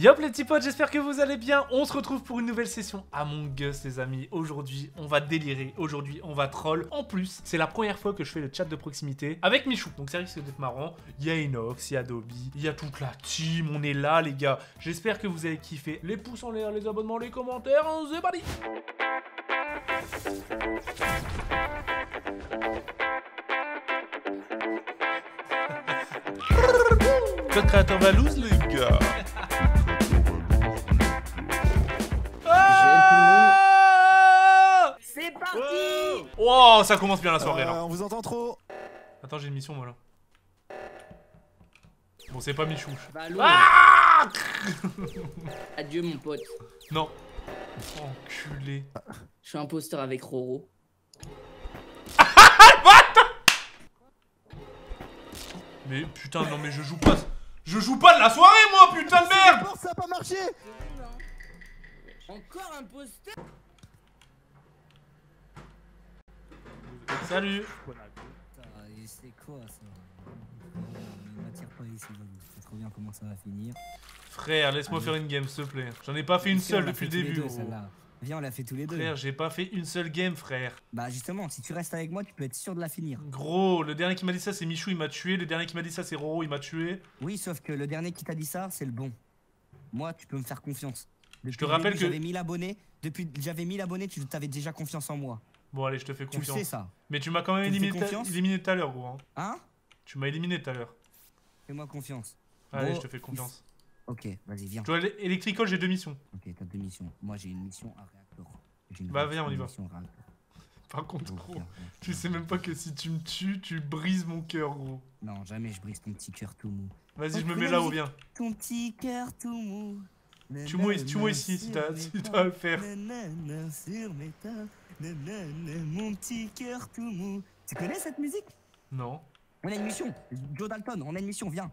Yop les petits potes, j'espère que vous allez bien. On se retrouve pour une nouvelle session Among Us les amis. Aujourd'hui, on va délirer. Aujourd'hui, on va troll. En plus, c'est la première fois que je fais le chat de proximité avec Michou. Donc ça risque d'être marrant. Il y a Inox, il y a Dobby, il y a toute la team. On est là les gars. J'espère que vous avez kiffé. Les pouces en l'air, les abonnements, les commentaires. C'est parti Code créateur va lose les gars. Oh, ça commence bien la soirée Euh, là. on vous entend trop. Attends, j'ai une mission moi là. Bon, c'est pas Michou. Bah. Ah Adieu mon pote. Non. Enculé. Je suis imposteur avec Roro. Mais putain, non, mais je joue pas. Je joue pas de la soirée moi, putain de merde Non, ça a pas marché. Encore imposteur Salut Ah, c'est quoi ça Ne m'attire pas ici, vas-y. Je sais trop bien comment ça va finir. Frère, laisse-moi faire une game, s'il te plaît. J'en ai pas fait une seule depuis le début. Viens, on l'a fait tous les deux. Frère, j'ai pas fait une seule game, frère. Bah justement, si tu restes avec moi, tu peux être sûr de la finir. Gros, le dernier qui m'a dit ça, c'est Michou, il m'a tué. Le dernier qui m'a dit ça, c'est Roro, il m'a tué. Oui, sauf que le dernier qui t'a dit ça, c'est le bon. Moi, tu peux me faire confiance. Depuis te le rappelle début, que- J'avais 1000 abonnés. Depuis j'avais 1000 abonnés, tu avais déjà confiance en moi. Bon, allez, je te fais Tu confiance. sais ça. Mais tu m'as quand même Tu éliminé, éliminé tout à l'heure, gros. hein. Hein? Tu m'as éliminé tout à l'heure. Fais-moi confiance. Allez, Bon, je te fais confiance. Ok, vas-y, viens. Tu vois, Electrical, j'ai deux missions. Ok, t'as deux missions. Moi, j'ai une mission à réacteur. Une Bah, viens, on y va. Par contre, gros, tu sais même pas que si tu me tues, tu brises mon cœur, gros. Non, jamais je brise ton petit cœur tout mou. Vas-y, je me mets là-haut, musique viens. Ton petit cœur tout mou. Tue-moi ici, si t'as à le faire. Mon petit cœur tout mou. Tu connais cette musique? Non. On a une mission. Joe Dalton, on a une mission, viens.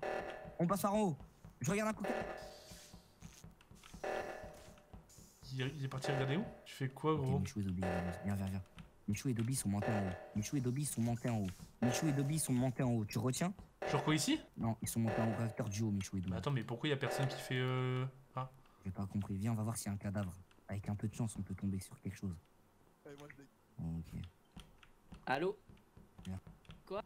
On passe par en haut. Je regarde un coup. Il est, il parti regarder où? Tu fais quoi, gros? Michou et Dobby, viens, viens, viens. Michou et Dobby sont montés en haut. Michou et Dobby sont montés en haut. Michou et Dobby sont montés en haut. Tu retiens? Genre quoi ici? Non, ils sont montés en haut. Réacteur du haut, Michou et Dobby. Mais attends, mais pourquoi y a personne qui fait euh... Ah, J'ai pas compris. Viens, on va voir s'il y a un cadavre. Avec un peu de chance, on peut tomber sur quelque chose. Ok. Allô Viens. Quoi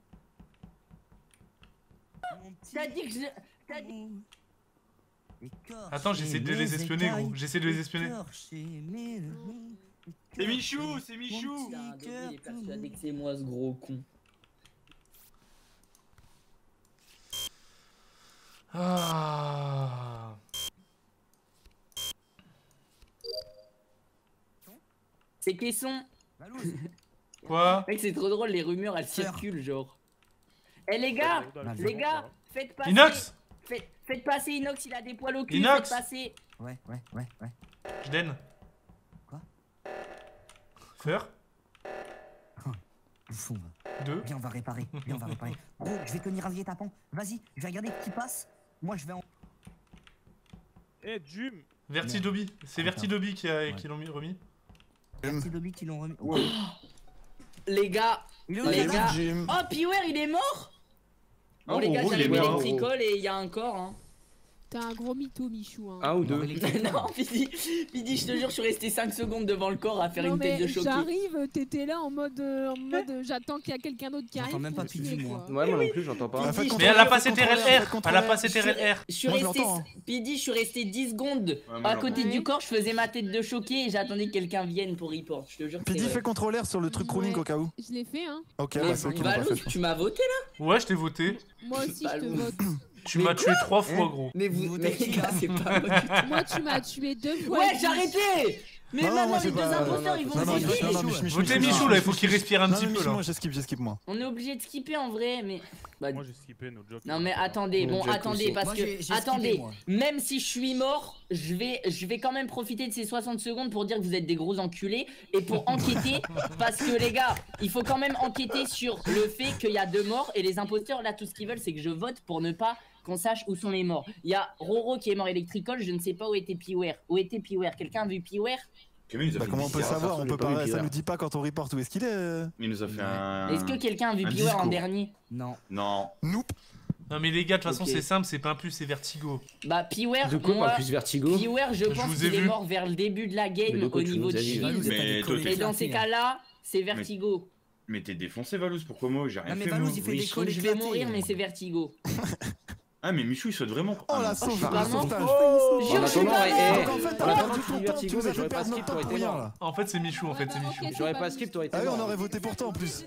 Mon petit T'as dit que je... T'as dit... Attends, j'essaie de les espionner, gros. J'essaie de les espionner. C'est Michou, c'est Michou il est persuadé que c'est moi ce gros con. Ah. C'est Caisson Quoi Mec, c'est trop drôle, les rumeurs elles circulent, genre. Eh les gars. Les gars Faites passer... Inox Faites, faites passer Inox, il a des poils au cul, Inox faites passer... Ouais, ouais, ouais, ouais. Je donne. Quoi Faire Bouffon, va. Deux. Viens, on va réparer. Viens, on va réparer. Gros, je vais tenir un vieil tapant. Vas-y, je vais regarder qui passe. Moi, je vais en. Eh, Jum Vertidobi. C'est. Vertidobi qui, a, Ouais. qui l'ont mis- remis. C'est Dobby qui l'ont remis. Les gars Il est où, Les le gars. Oh, Piwer, il est mort Bon, Oh, les gars, j'arrive à l'électricole et il y a un corps, hein. T'es un gros mytho, Michou. Hein. Un ou deux non, Pidi, Pidi, je te jure, je suis resté 5 secondes devant le corps à faire non une tête mais de choqué. j'arrive, t'étais là en mode, euh, en mode euh, j'attends qu'il y a quelqu'un d'autre qui J'entends arrive. même pour pas Pidi, moi. Ouais, moi non plus, j'entends pas. Ah, Mais elle a pas faites CTRL contrôleur, faites R. Elle a pas contrôleur. CTRL R. Je suis resté. Pidi, je suis resté 10 secondes à côté Ouais. du corps, je faisais ma tête de choqué et j'attendais que quelqu'un vienne pour report. Je te jure Pidi vrai. contrôleur sur le truc rolling au cas où. Je l'ai fait, hein. Ok, bah c'est pense. tu m'as voté là? Ouais, je t'ai voté. Moi aussi, je te vote. Tu m'as tué trois fois, gros. Mais vous, Vous mais les gars, c'est pas moi du tout. Moi, tu m'as tué deux fois. Ouais, j'ai arrêté Mais Non, non, maintenant, moi, les deux imposteurs, ils vont Mich- Votez Mich- Michou là, il faut qu'il respire un petit peu là. moi j'esquive, j'esquive moi. On est obligé de skipper en vrai, mais. Bah, Moi j'ai skippé. Non mais attendez, bon attendez parce que attendez, même si je suis mort, je vais je vais quand même profiter de ces 60 secondes pour dire que vous êtes des gros enculés et pour enquêter parce que les gars, il faut quand même enquêter sur le fait qu'il y a deux morts et les imposteurs là tout ce qu'ils veulent c'est que je vote pour ne pas qu'on sache où sont les morts. Il y a Roro qui est mort électricole, je ne sais pas où était Piwer. Où était Piwer Quelqu'un a vu Piwer Bah comment on peut le savoir? On peut pas. Ça nous dit pas quand on reporte où est-ce qu'il est. Il nous a fait un. Est-ce que quelqu'un a vu Piwer en dernier? Non. Non. Nope. Non mais les gars, de toute façon c'est simple, c'est pas un plus, c'est Vertigo. Bah, Piwer, De quoi, moi, plus vertigo Piwer, je Je pense qu'il est vu. mort vers le début de la game au niveau de shield. Et dans ces cas-là, c'est Vertigo. Mais t'es défoncé, Valouz, pourquoi moi J'ai rien Non, mais fait, Valouz, il fait des je- vais mourir, mais c'est Vertigo. Ah, mais Michou, il saute vraiment. Oh Ah, la non. sauce, sauvetage. Oh, Jure, je En suis pas eh, mort. eh, en fait, en t'as perdu tu ton temps, tu nous as fait pas perdre skip, notre temps t'aurais pour été rien mort. là. En fait c'est Michou, en fait c'est Michou. J'aurais pas skip, t'aurais été Ah oui, on aurait voté pour toi en plus.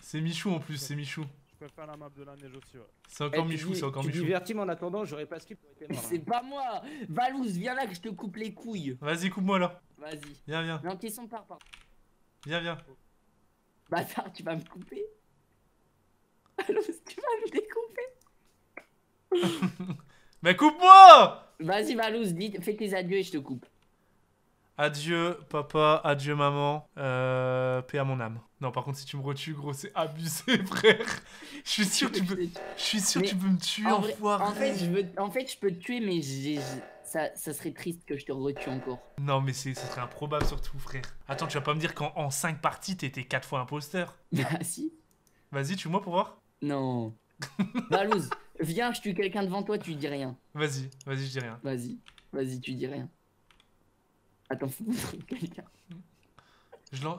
C'est Michou en plus, c'est Michou. Je préfère la map de la neige aussi, ouais. C'est Eh, encore tu Michou, c'est encore Tu Michou. divertis, mais en attendant, j'aurais pas skip, t'aurais été mort. C'est pas moi. Valouz, viens là que je te coupe les couilles. Vas-y, coupe-moi là. Vas-y. Viens, viens, Non, question par par. viens, viens. Bâtard, tu vas me couper? Valouz, tu vas me découper Mais coupe-moi Vas-y, Valouz, dis, fais tes adieux et je te coupe. Adieu papa, adieu maman, euh, paix à mon âme. Non par contre si tu me retues gros c'est abusé frère. Je suis sûr que tu peux, je suis sûr que tu peux me tuer En, vrai- en fait, je veux, en fait, je peux te tuer, mais ça, ça serait triste que je te retue encore. Non mais c'est, ce serait improbable surtout frère. Attends tu vas pas me dire qu'en 5 parties t'étais 4 fois imposteur. Bah si. Vas-y tue-moi pour voir. Non. Valouz, viens, je tue quelqu'un devant toi, tu dis rien. Vas-y, vas-y je dis rien. Vas-y, vas-y, tu dis rien. Attends, faut que quelqu'un. Je l'en...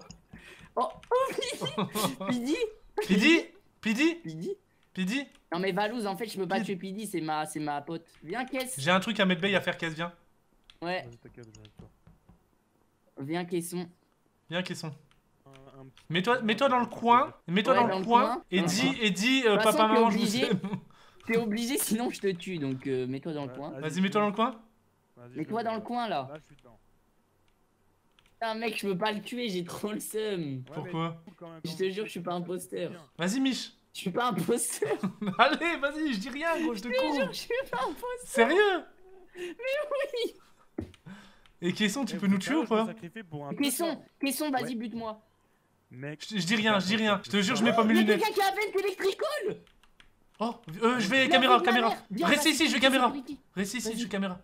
Oh, oh, Pidi Pidi Pidi Pidi Pidi Non mais Valouz, en fait, je peux pas Pidi. tuer Pidi, c'est ma, c'est ma pote. Viens, Caisse J'ai un truc à mettre bay à faire casse viens. Ouais, Vas-y, t'inquiète, je vais avec toi. viens, Caisson. Viens Caisson. Un- petit- Mets-toi, mets-toi dans le coin, mets-toi Ouais, dans, dans le coin, coin. et dis, et dis euh, papa t'es maman je vous aime. T'es obligé, sinon je te tue, donc euh, mets-toi dans le coin. Vas-y mets-toi dans le coin. Mets-toi dans le coin, là. Là, je suis dedans. Putain, mec, je peux pas le tuer, j'ai trop le seum. Ouais, mais Pourquoi? Je te jure, je suis pas imposteur. Vas-y Mich. Je suis pas imposteur. Allez vas-y je dis rien gros je te Je te jure, cours. je suis pas imposteur. Sérieux? Oui. Et Caisson tu peux nous tuer ou pas? Caisson, Caisson, vas-y, Ouais. bute-moi. Mec. je, je dis rien, je dis rien. Je te jure je mets pas mes lunettes. quelqu'un qui a vente électricole Oh euh, je vais La caméra, caméra. Reste ici, je vais caméra. Reste ici, je vais caméra.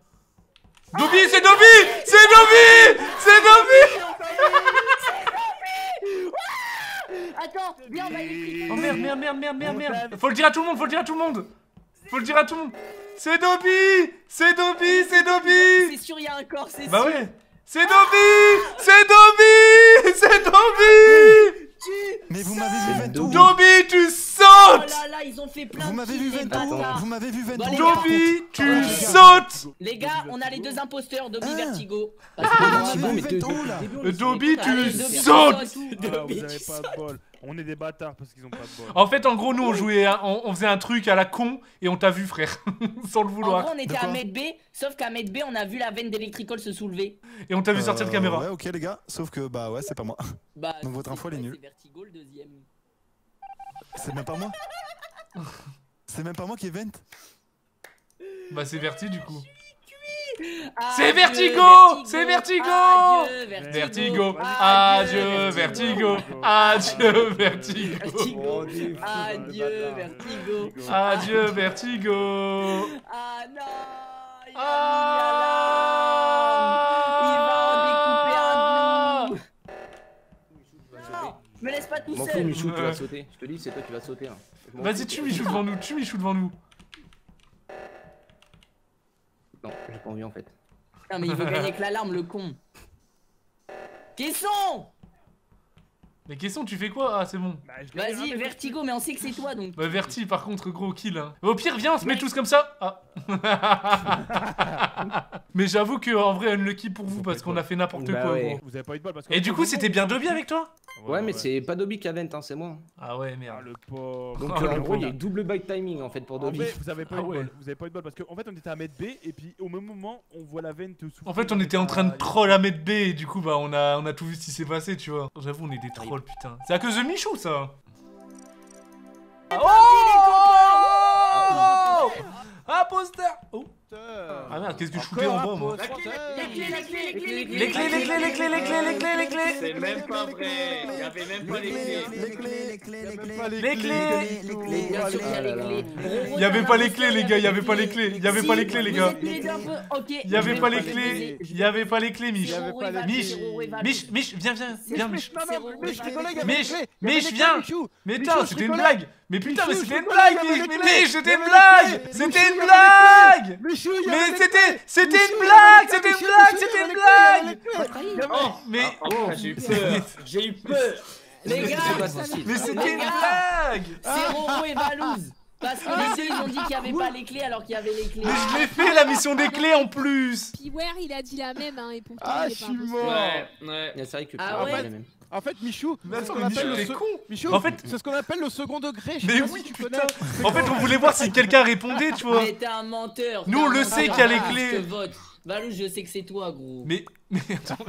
Dobby, c'est Dobby C'est Dobby C'est Dobby Attends, viens, on va. Oh merde, merde, merde, merde, merde, merde. Faut le dire à tout le monde, faut le dire à tout le monde. Faut le dire à tout le monde. C'est Dobby C'est Dobby, c'est Dobby C'est sûr, il y a un corps, c'est Bah sûr. ouais C'est Dobby C'est Dobby C'est Dobby Mais vous m'avez vu C'est vent Dobby. tu Oh sautes là là, ils ont fait plein Vous de m'avez vu les vent où bâtards. Vous m'avez vu Dobby, tu Ah, sautes! Les gars, on a les deux imposteurs, Dobby Hein Vertigo. Dobby, tu sautes saute. Ah, Dobby, tu sautes. On est des bâtards parce qu'ils ont pas de bol. En fait, en gros, nous, on jouait, un- on, on faisait un truc à la con et on t'a vu, frère, sans le En vouloir. gros, on était à mètre B, sauf qu'à mètre B, on a vu la veine d'électricole se soulever. Et on t'a vu sortir de Euh, caméra. Ouais, ok les gars, sauf que bah ouais, c'est pas moi. Bah, Donc votre c'est info, elle est nulle. C'est Vertigo le deuxième. C'est même pas moi. C'est même pas moi qui est vent. Bah, c'est Verti, du coup. C'est Vertigo C'est Vertigo Adieu, Vertigo Adieu, Adieu, Vertigo Adieu, Vertigo Adieu. Vertigo. Adieu, Vertigo Ah non il Ah va en découper un de nous. Non, me laisse pas tout M'en fous, seul. Michou, tu vas sauter. Je te dis, c'est toi qui vas sauter. hein. Vas-y, tue Michou devant nous, tue Michou devant nous. Non, j'ai pas envie en fait. Non mais il veut gagner avec l'alarme, le con. Caisson Mais Caisson, tu fais quoi Ah, c'est bon. Bah, Vas-y, Vertigo, mais on sait que c'est toi donc. Bah, Verti, par contre, gros kill. Hein. Au pire, viens, on se met tous comme ça. Ah. Mais j'avoue que en vrai, unlucky pour vous parce qu'on a fait n'importe Bah quoi, ouais. gros. Vous avez pas eu de bol parce que. Et du coup, c'était bien Dobby avec toi Ouais, mais c'est pas Dobby qui a vent, hein, c'est moi. Ah ouais, Ah, merde. le pauvre. Donc en gros, il y a eu double bite timing en fait pour En Dobby. vrai, vous avez pas Ah eu de ouais. bol. Vous avez pas eu de bol parce qu'en fait, on était à mètre B et puis au même moment, on voit la veine te souffler. En fait, on était en train de troll à mettre B et du coup, bah, on a, on a tout vu ce qui s'est passé, tu vois. J'avoue, on est des trolls, putain. C'est à cause de Michou, ça. Oh Imposteur Oh Ah merde, qu'est-ce que je foutais en bas, moi Les clés, les clés, les clés, Les clés, les clés, les clés, les clés, les clés, les clés C'est même pas vrai. Il y avait même pas les clés. les clés, les clés, les clés. Les clés Bien sûr qu'il y a les clés. Il y avait pas les clés, les gars, il y avait pas les clés, il y avait pas les clés, les gars. Il y avait pas les clés, il y avait pas les clés, Mich. Mich. Mich, Mich, viens, viens, viens, Mich. Mich, Mich, viens. Mais putain, c'était une blague Mais putain, mais c'était une blague, Mich Mais c'était une blague. C'était une blague Michou, il y Mais les c'était, c'était une blague les C'était une blague C'était une les blague les. Oh, Mais, ah, j'ai eu peur. J'ai eu peur. Les gars, mais c'était une blague c'est Roro et Valouz. Parce que les deux ils ont dit qu'il y avait pas les clés alors qu'il y avait les clés. Mais je l'ai fait la mission des clés en plus Puis Ware, il a dit la même, hein, et pourtant Ah, il je est pas suis mort. Ouais, ouais. C'est vrai que Ah tu ouais les mêmes. En fait, Michou, c'est ce qu'on appelle le t'es se- con Michou, En fait- c'est ce qu'on appelle le second degré. Mais oui, si tu putain. connais. En fait, on voulait voir si quelqu'un répondait, tu vois Mais t'es un menteur. Nous, on le sait qu'il y a les Ah, clés. Valouz, je sais que c'est toi, gros. Mais, mais attends,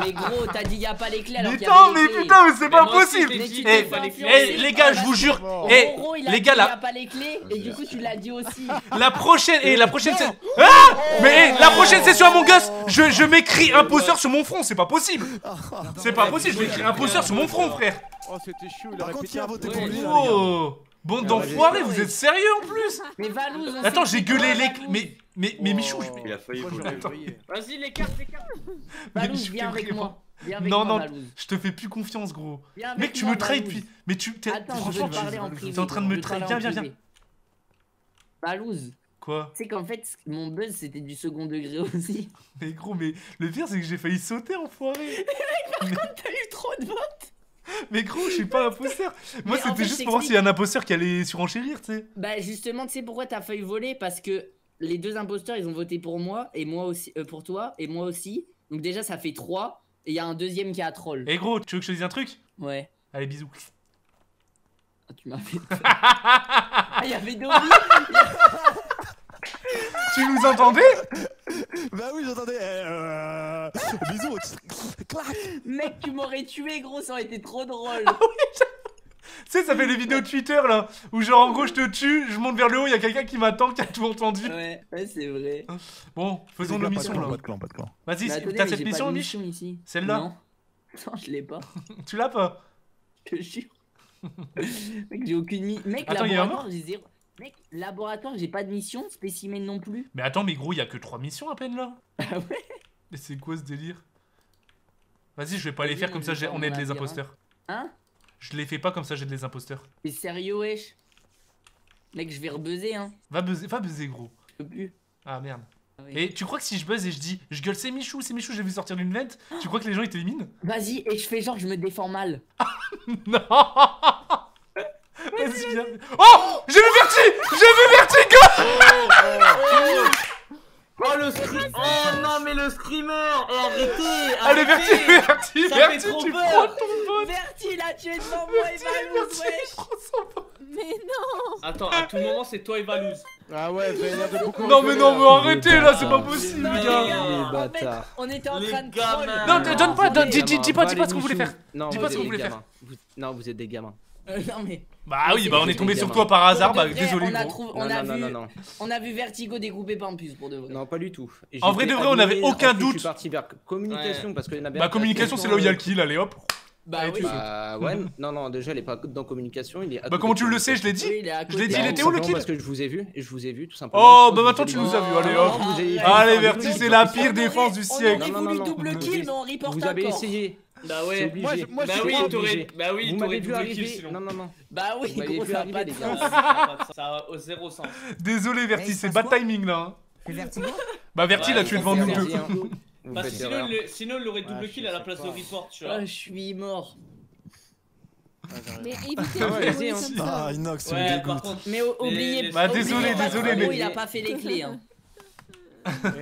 Mais gros, t'as dit il y a pas les clés alors mais attends, mais putain, mais c'est pas possible. Eh, les gars, je vous jure. Eh, Roro, il a les dit gars, il y a là, pas les clés et du coup tu l'as dit aussi. la prochaine, et la prochaine, c'est... Ah Mais eh, la prochaine session à mon gosse, je, je m'écris imposteur sur mon front, c'est pas possible. C'est pas possible, je m'écris imposteur sur mon front, frère. Oh, c'était chaud, il Par contre, a voté pour Ouais. lui Oh Bande Ah, d'enfoirés, vous êtes sérieux en plus Mais Valouz, on Attends, j'ai c'est gueulé les... Mais, mais, mais Michou, je... Il a failli. Vas-y, les cartes, les cartes. Valouz, je viens te avec moi. Non, non, je te fais plus confiance, gros. Mec, tu me trahis depuis... Mais tu... Franchement, tu- en privé. t'es en train de me trahir. Viens, en viens, viens. Valouz, Quoi tu sais qu'en fait, mon buzz c'était du second degré aussi. Mais gros, mais le pire, c'est que j'ai failli sauter, enfoiré T'as eu trop de votes Mais gros, je suis pas imposteur. Moi, en c'était fait, juste pour voir s'il y a un imposteur qui allait surenchérir, tu sais. Bah justement, tu sais pourquoi t'as failli voler? Parce que les deux imposteurs, ils ont voté pour moi et moi aussi, euh, pour toi et moi aussi. Donc déjà, ça fait 3 et il y a un deuxième qui a troll. Eh gros, tu veux que je te dise un truc? Ouais. Allez, bisous. Ah, tu m'as fait. ah, il y avait Dobby tu nous entendais Bah oui, j'entendais. Euh... Bisous. Clac. Mec, tu m'aurais tué, gros, ça aurait été trop drôle. Tu sais, ça fait les vidéos Twitter là, où genre en gros je te tue, je monte vers le haut, il y a quelqu'un qui m'attend, qui a tout entendu. ouais, ouais, c'est vrai. Bon, faisons nos missions là. Pas de clan, pas de clan. Vas-y, attendez, t'as cette mission, Mich. Celle-là Non. Non, je l'ai pas. Tu l'as pas Je te jure. Mec, j'ai aucune mission. Mec, Attends, il y a un j'ai zéro. Mec, laboratoire, j'ai pas de mission. Spécimen non plus. Mais attends, mais gros, il y a que 3 missions à peine là. Ah ouais Mais c'est quoi ce délire? Vas-y, je vais pas les faire comme ça, on aide les imposteurs. Hein? Je les fais pas comme ça, j'ai des imposteurs. T'es sérieux, wesh? Mec, je vais rebuzzer, hein. Va buzzer, va buzzer, gros. Je peux plus. Ah merde. Ah oui. Et tu crois que si je buzz et je dis, je gueule, c'est Michou, c'est Michou, j'ai vu sortir d'une vente, tu crois que les gens ils t'éliminent? Vas-y, et je fais genre, je me défends mal. Non Vas-y, viens. Oh J'ai vu Verti J'ai vu Vertigo Oh le screamer Oh non mais le screamer Oh arrêtez Allez, Verti, Verti, Ça fait Verti, trop tu peur. prends ton vote Verti, il a tué devant moi et Valouz, wesh Prends son vote. Mais non Attends, à tout moment c'est toi et Valouz. Ah ouais, avez l'air de beaucoup Non mais non là. mais arrêtez là, c'est pas possible Non, les gars en fait, on était en train de troll. Non, te- donne pas, dis- pas- ce que vous voulez faire. Non, Dis vous pas ce êtes que vous des voulez gamins. Vous- Non, vous êtes des gamins. Euh, non mais. Bah oui, bah on est tombé sur toi par hasard, bah désolé On a, on a vu, non, non, non. on a vu Vertigo découpé Pampus pour de vrai. Non, pas du tout. En vrai de vrai, on avait aucun doute. Je suis parti vers communication parce qu'il y en avait Bah un communication c'est loyal kill, allez hop. Bah oui. Bah ouais, non, non, déjà, il est pas dans communication, il est. Bah comment tu le sais, je l'ai dit Oui, Je l'ai dit, il était où le kill Parce que je vous ai vu, et je vous ai vu tout simplement. Oh bah maintenant ai tu nous as vu, allez hop. Allez Verti, c'est la pire On défense du On siècle. Non, non, voulu double kill, mais on reporte Vous avez essayé. Bah ouais. Moi, je- moi, Bah je oui, t'aurais. Bah oui, Vous t'aurais m'avez vu double kill arriver. sinon. Non, non, non. Bah oui, gros, ça a arriver, pas de les sens. gars. Ça a pas zéro sens. Désolé Verti, c'est bad timing là. hein. C'est Bah Verti là tu es devant nous deux. Parce que sinon, le- sinon il aurait double Ouais, kill à la place pas. de report, tu Ah, vois. je suis mort. Mais évitez Ah de ouais, hein. Ah, Inox, tu me Ouais, par dégoûtes. contre. Mais oubliez les- Bah, oubliez désolé, pas, désolé, mais- il a pas fait les clés. Hein.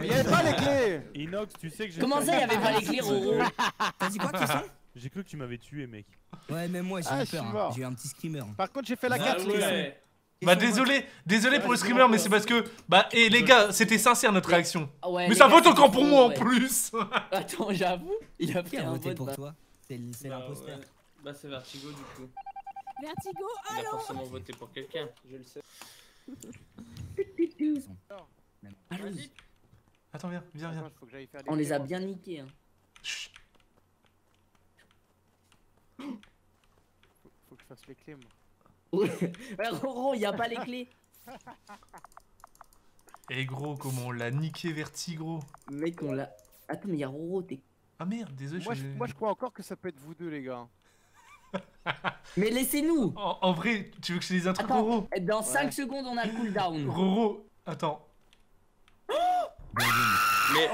Il y avait pas les clés Inox, tu sais que j'ai. Comment ça, il y avait pas les clés, Roro T'as dit quoi, qui sont J'ai cru que tu m'avais tué, mec. Ouais, même moi, j'ai Ah, eu peur. hein. J'ai eu un petit screamer. Par contre, j'ai fait la Ah 4, les. Bah désolé, désolé pour le screamer mais c'est parce que bah et les gars, c'était sincère notre réaction. Ah ouais, Mais ça vote encore pour moi en plus. Attends, j'avoue, il a pris a un voté vote. pour toi? C'est Bah, l'imposteur. ouais. Bah c'est Vertigo du coup. Vertigo, Il a forcément voté pour quelqu'un, je le sais. Valouz. Attends, viens, viens, viens. Attends, faut que j'aille faire On les a bien niqués. Hein. Chut. Faut, faut que je fasse les clés, moi. Ouais, Roro, y a pas les clés. Eh gros, comment on l'a niqué Vertigro Mec, on l'a. Attends, mais y a Roro, t'es. Ah merde, désolé, Moi je... moi, je crois encore que ça peut être vous deux, les gars. Mais laissez-nous En, en vrai, tu veux que je te dise un truc, Attends, Roro? dans 5 secondes, on a le cooldown. Roro, attends. Mais.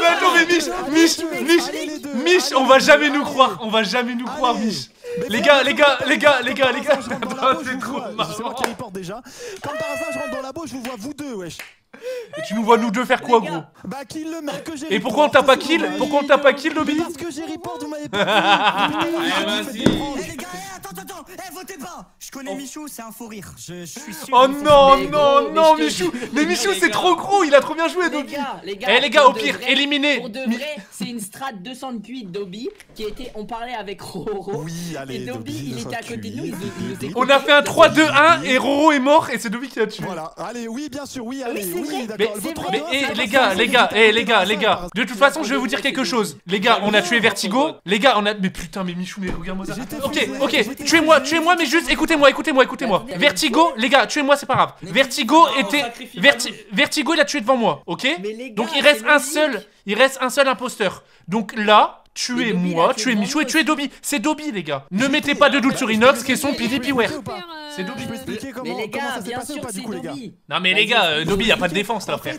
Mais attends, mais Mich, Mich, Mich, Allez, les deux, Mich, allez, on va jamais nous croire, on va jamais nous croire. Mich. Mais Les gars, les gars, les gars, les gars, les gars. c'est trop marrant. qui reporte déjà. Comme par hasard, je rentre dans la je vous vois vous deux, wesh. Et tu nous vois nous deux faire quoi, gros. Bah, kill le mec que j'ai Et pourquoi on t'a pas kill Pourquoi on t'a pas kill, Lobby Parce que j'ai report, vous m'avez pas vu. Putain, Eh, vas-y. Eh pranks. les gars, eh, attends, attends, attends, eh votez pas Je connais Michou, c'est un faux rire, je, je suis sûr. Oh non, non, gros, non, Michou Mais Michou, c'est trop gros, il a trop bien joué, Les Dobby gars, les gars, Eh les gars, au pire, vrai- éliminez Pour de vrai, c'est une strat 200 de cuit Dobby qui était. On parlait avec Roro. Oui, allez, Et Dobby, il était à côté de nous. On a fait un 3-2-1 et Roro est mort et c'est Dobby qui l'a tué. Voilà, allez, oui, bien sûr, oui, allez, oui, d'accord. Mais, les gars, les gars, eh les gars, les gars. De toute façon, je vais vous dire quelque chose. Les gars, on a tué Vertigo. Les gars, on a. Mais putain, mais Michou, mais regarde-moi ça. J'étais Ok, ok, tuez-moi, tuez-moi, mais juste écoutez-moi, écoutez-moi, écoutez-moi. Vertigo, les gars, tuez-moi, c'est pas grave. Vertigo était. Verti-. Vertigo, il a tué devant moi, ok Mais les gars, Donc il reste un logique. seul. Il reste un seul imposteur. Donc là, Mais tuez Michou et tuez Dobby. C'est Dobby, les gars. Ne mettez pas de doute sur Inox, qui est son PvPware. C'est Dobby. Expliquer Mais comment, les gars, ça s'est bien sûr, c'est coup, les gars Dobby. Non mais les gars, euh, Dobby, y a pas de défense là, frère.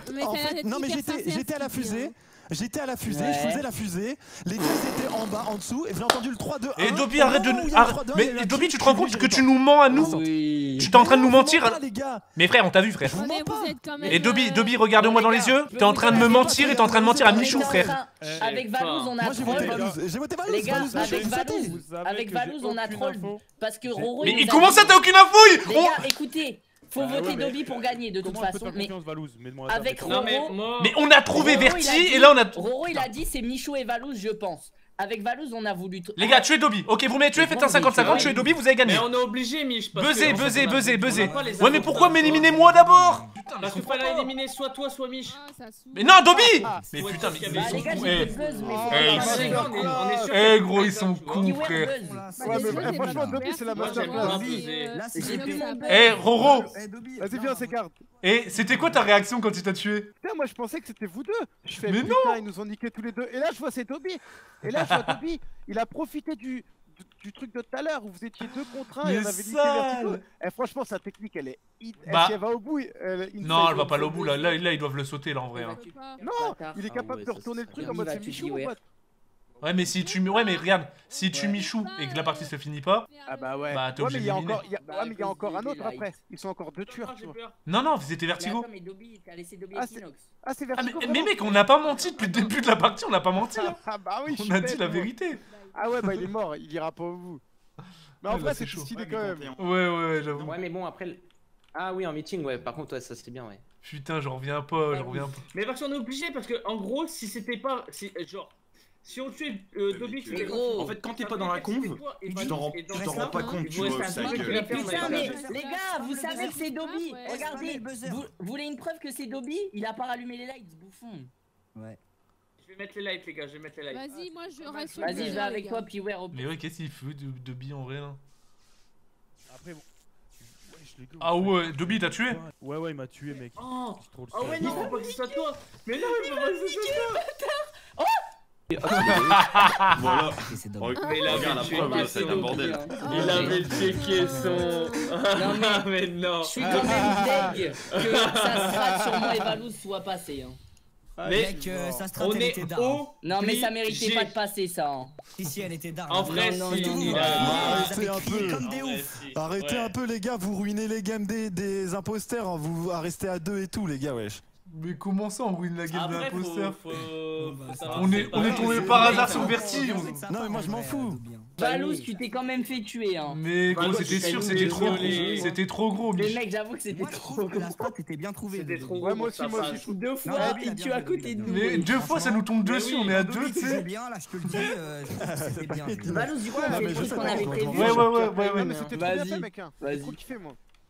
non mais j'étais, à la fusée. J'étais à la fusée, Ouais. je faisais la fusée, les deux étaient en bas, en dessous, et j'ai entendu le 3-2-1. Et Dobby, arrête de. moment où il y a le arrête- 3-2-1, il y Mais Dobby, tu te rends compte que tu nous mens à nous Oui. Tu t'es en train de nous mentir. Mais frère, on t'a vu, frère. Et Dobby, euh, Dobby, regarde-moi dans les yeux. T'es en train de me mentir et t'es en train de mentir à Michou, frère. Avec Valouz, on a troll. Valouz, j'ai voté Valouz. Les gars, Valouz, avec. Valouz, avec Valouz, on a troll info. parce que Roro. Mais nous comment ça, t'as aucune gars, écoutez, faut Ah voter ouais, mais- Dobby pour gagner de toute Comment je peux te façon. faire Mais confiance, Valouz? Mets-moi avec la Non, mais Roro, moi. Mais on a trouvé Roro, il a Verti dit- et là on a. Roro, il a dit c'est Michou et Valouz, je pense. Avec Valouz, on a voulu. Les gars, tuez Dobby. Ok, vous m'avez tué, faites un 50-50, tuez Dobby, vous avez gagné. Mais on est obligé, Mich. que, on on a buzzez. pas les Ouais, mais pourquoi m'éliminer moi d'abord Putain, mais Parce qu'il fallait éliminer soit toi, soit Mich. Ah. Mais non, Dobby Mais putain, parce mais ils Bah, sont buzz, mais Eh, ils sont on on Eh que- gros, ils sont cons, frère. Ouais, Bah, mais eh, j'ai franchement, Dobby, c'est la masterclass. ça. Eh, Roro Eh, Vas-y, viens, c'est carte. Et c'était quoi ta réaction quand il t'a tué? Putain, moi je pensais que c'était vous deux. Je fais, Mais putain, ils nous ont niqué tous les deux. Et là, je vois c'est Dobby. Et là, je vois Dobby. Il a profité du, du, du truc de tout à l'heure où vous étiez deux contre un et on avait niqué. Et franchement, sa technique, elle est. hit. Bah. Si elle va au bout, elle, il Non, elle va pas au bout là. Là, là, ils doivent le sauter là en vrai. hein. Non, il est Ah capable ouais, de retourner le truc ça, en mode c'est Michou, mon pote. Ouais, mais si tu. Ouais, mais regarde, si tu Ouais. Michou et que la partie se finit pas. Ah bah ouais. Bah, t'es ouais, obligé mais il y a d'éliminer. encore, il y a- Bah, ouais, mais il y a encore un autre après. Ils sont encore deux tueurs, tu vois. Non, non, vous étiez Mais Vertigo. attends, mais Dobby, t'as laissé Dobby Ah, et c'est- Kinox. Ah, c'est Ah, Vertigo. mais, vraiment mec, on n'a pas menti depuis le début de la partie, on n'a pas menti. hein. Ah bah oui, je On suis a dit bête, la moi. vérité. Ah ouais, bah il est mort, il ira pas au bout. Mais en Ouais, vrai, bah, c'est c'est chaud. stylé quand même. Ouais, ouais, j'avoue. Ouais, mais bon, après. le- Ah oui, en meeting, ouais. Par contre, ouais, ça c'était bien, ouais. Putain, j'en reviens pas, j'en reviens pas. Mais parce qu'on est obligé, parce que en gros, si c'était pas. Si, euh, genre. Si on tuait euh, Mais Dobby, tu- gros, En fait, quand t'es pas dans la conve, tu t'en rends, pas compte, tu vois. on Putain, mais les gars, vous savez que c'est Dobby. Ouais, Regardez, vous, vous voulez une preuve que c'est Dobby? Il a pas rallumé les lights, bouffon. Ouais. Je vais mettre les lights, les gars, je vais mettre les lights. Vas-y, moi je reste Vas-y, je vais avec toi, puis ouais, au Mais ouais, qu'est-ce qu'il fout billes en vrai là? Après, bon. Ah ouais, Dobby, t'as tué? Ouais, ouais, il m'a tué, mec. Oh. Ah ouais, non, faut pas que ce soit toi. Mais non, il faut pas que ce soit toi. Oh, Dobby. Mais il Regarde la avait tué preuve, là, Dobby, c'est un bordel. hein. Il avait checké son... Non, mais- Ah mais non Je suis quand même deg que ça strat sur moi et Valouz soit passé. Hein. Mais Mec, euh, sa strat, on est au... Non, mais ça méritait pas de passer ça. Hein. Si, si, elle était d'art. En vrai, Non, si, non, non, non. Ah, arrêtez un peu. comme des oufs. si. Arrêtez Ouais. un peu les gars, vous ruinez les games des, des imposteurs, hein. vous à rester à deux et tout les gars, wesh. Mais comment ça on ruine la game de l'imposteur On est, séparer. on est tombé c'est par hasard c'est sur. Verti. on- Non, mais moi, je m'en fous. Valous, tu t'es quand même fait tuer, hein. Mais gros, Bah, c'était c'est sûr, c'était trop gros. C'était trop gros, mec, j'avoue que c'était trop gros. strat était bien trouvée. C'était trop gros. Ouais, moi aussi, moi aussi. Deux fois, mais et bien, tu bien, as bien, côté de nous. Mais deux fois, ça nous tombe dessus, on est à deux, tu sais. bien, là, je te le dis. euh, c'était bien. Valous, du coup, on tout sais ce qu'on avait prévu. Ouais, ouais, ouais, ouais, ouais. mais c'était trop bien Vas-y. fait, mec. hein. Vas-y.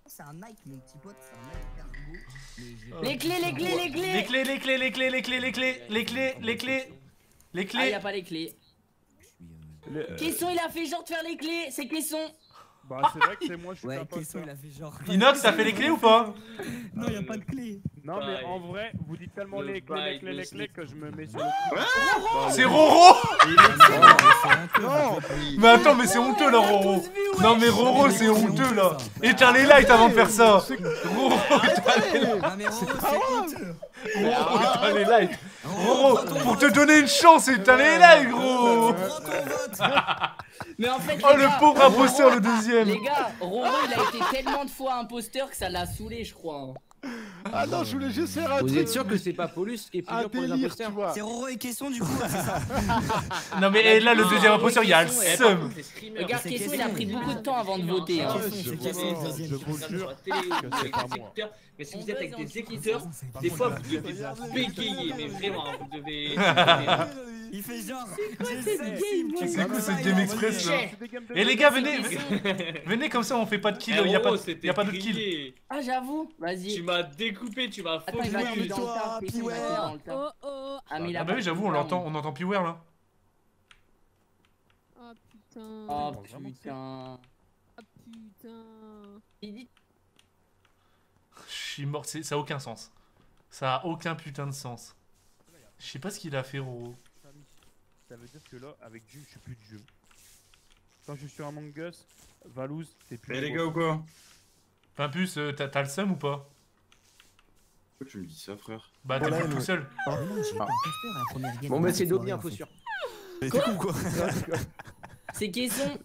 C'est un Nike, mon petit pote, c'est un Nike mais j'ai- Les clés, les clés, les Les clés clés, les clés, les clés, les clés, les clés, les clés, les clés, les Ah, clés. y a pas les clés. Suis, euh, il a fait genre de faire les clés, c'est Caisson. Bah, c'est vrai que c'est moi, je suis Ouais, pas. Inox, t'as fait les clés ou pas? Non, y a pas de clé. Non, mais en vrai, vous dites tellement Le les clés, les clés, le les clés que je me mets sur le cul. C'est Roro Non Mais attends, mais c'est honteux là, Roro. Non mais Roro, c'est honteux là. Éteins les lights avant de faire ça. Roro, éteins les lights. Non, mais Roro, c'est honteux. Roro, éteins les lights. Roro, pour te donner une chance, éteins les lights, gros. Mais en fait, Oh, le gars, pauvre Roro- imposteur, le deuxième. Les gars, Roro, il a été tellement de fois imposteur que ça l'a saoulé, je crois. Hein. Ah non, je voulais juste faire un Vous truc. êtes sûr que c'est pas Paulus qui est Un pour les délire, imposteurs tu vois. C'est Roro et Kesson, du coup. c'est ça Non mais eh, là, le deuxième imposteur, il y a le seum Regarde, c'est Caisson, Caisson. il a pris beaucoup de temps avant de voter. hein. Kesson, je c'est vous Kesson, jure, je vous que c'est pas moi. Mais si vous êtes avec des écouteurs, des fois vous devez bégayer, mais vraiment, hein, vous devez. Il fait genre. cette game, C'est quoi cette game express là Et les gars, venez Venez comme ça, on fait pas de kill, il y a pas, de- kill. Ah, j'avoue, vas-y. Tu m'as découpé, tu m'as toi, Piware. tas. Oh oh Ah, Ah bah oui, j'avoue, on l'entend, on entend Piware là Oh putain. Oh que putain. Oh putain. Il dit Je suis mort, ça a aucun sens. Ça a aucun putain de sens. Je sais pas ce qu'il a fait, Roro. Ça veut dire que là, avec Jus, je suis plus de jeu. Quand je suis sur Among Us, Valouz, c'est plus. Eh les gars ou quoi? Pimpus, euh, t'as le seum ou pas? Pourquoi tu me dis ça, frère? Bah t'es plus tout seul. Mais non, j'ai pas imposteur, la première game. Bon, mais c'est Faut Dobby, peu faut- sûr. Con quoi C'est Caisson.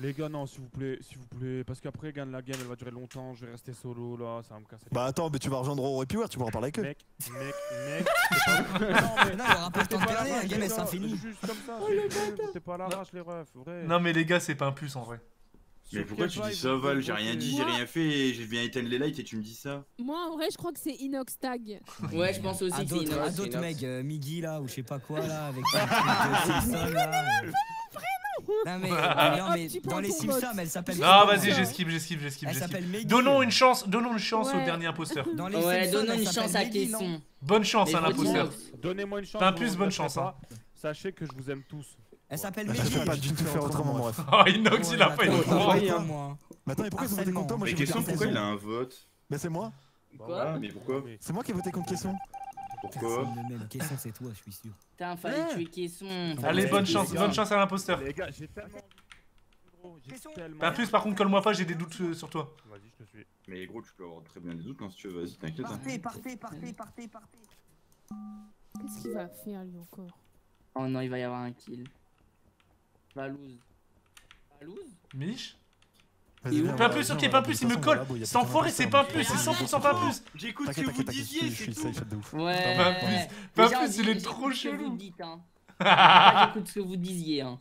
Les gars, non, s'il vous plaît, s'il vous plaît. Parce qu'après, gagne la game, elle va durer longtemps. Je vais rester solo là, ça va me casser. Bah attends, mais tu vas rejoindre Roro et Piware, tu pourras parler avec eux. Mec, mec, mec. Non, mais non, il y aura pas le T'es temps de pas parler, là, la game elle gars, s'infinit. Juste comme ça, s'il vous plaît, t'es pas à l'arrache les refs, vrai. Non mais les gars, c'est Pimpus en vrai. Mais pourquoi tu dis ça, Val J'ai rien dit, j'ai rien fait je viens éteindre les lights et tu me dis ça. Moi en vrai je crois que c'est Inox Tag. Ouais, je pense aussi À que c'est d'autres, à Inox. d'autres Inox. mecs, euh, Miggy là, ou je sais pas quoi là, avec Non mais, non, mais tu dans les Simpsons, elle s'appelle. Non, vas-y, j'esquive, j'esquive, j'esquive, Elle j'esquive. s'appelle Meggy. Donnons une chance, donnons une chance au dernier imposteur. Dans les Ouais, Simpsons, donnons une chance à Caisson. Bonne chance à l'imposteur. Donnez-moi une chance. T'as plus, ne bonne chance, hein. Sachez que je vous aime tous. Elle s'appelle Je Meggy. peux pas du tout faire autrement, mon ref. Oh, Inox, il a pas ouais, moi. Mais attends, mais pourquoi ils ont voté contre toi? Moi Mais question, voté pourquoi contre il a Kesson. un vote Mais c'est moi? Quoi? Ah, mais pourquoi? C'est moi qui ai voté contre Kesson. Pourquoi. Question, c'est toi, je suis sûr. Putain, fallait tuer Caisson. Allez, bonne chance, bonne chance à l'imposteur. Les gars, j'ai tellement. Tellement. Pimpus, par contre, colle-moi pas, j'ai des doutes euh, sur toi. Vas-y, je te suis. Mais gros, tu peux avoir très bien des doutes quand tu veux, vas-y, t'inquiète. hein. Partez, partez, partez, partez, partez. Qu'est-ce qu'il va faire lui encore? Oh non, il va y avoir un kill. Valouz. Valouz? Mich? Et Pimpus, viens, ok, viens, Pimpus, il me colle. C'est pas enfoiré, c'est d'imposteur. Pimpus, c'est 100% Pimpus. J'écoute ce que vous disiez, suis- je suis c'est tout. shot de ouf. Ouais. Pimpus, Déjà, Pimpus, on il est trop chelou. hein. J'écoute ce que vous disiez. Hein.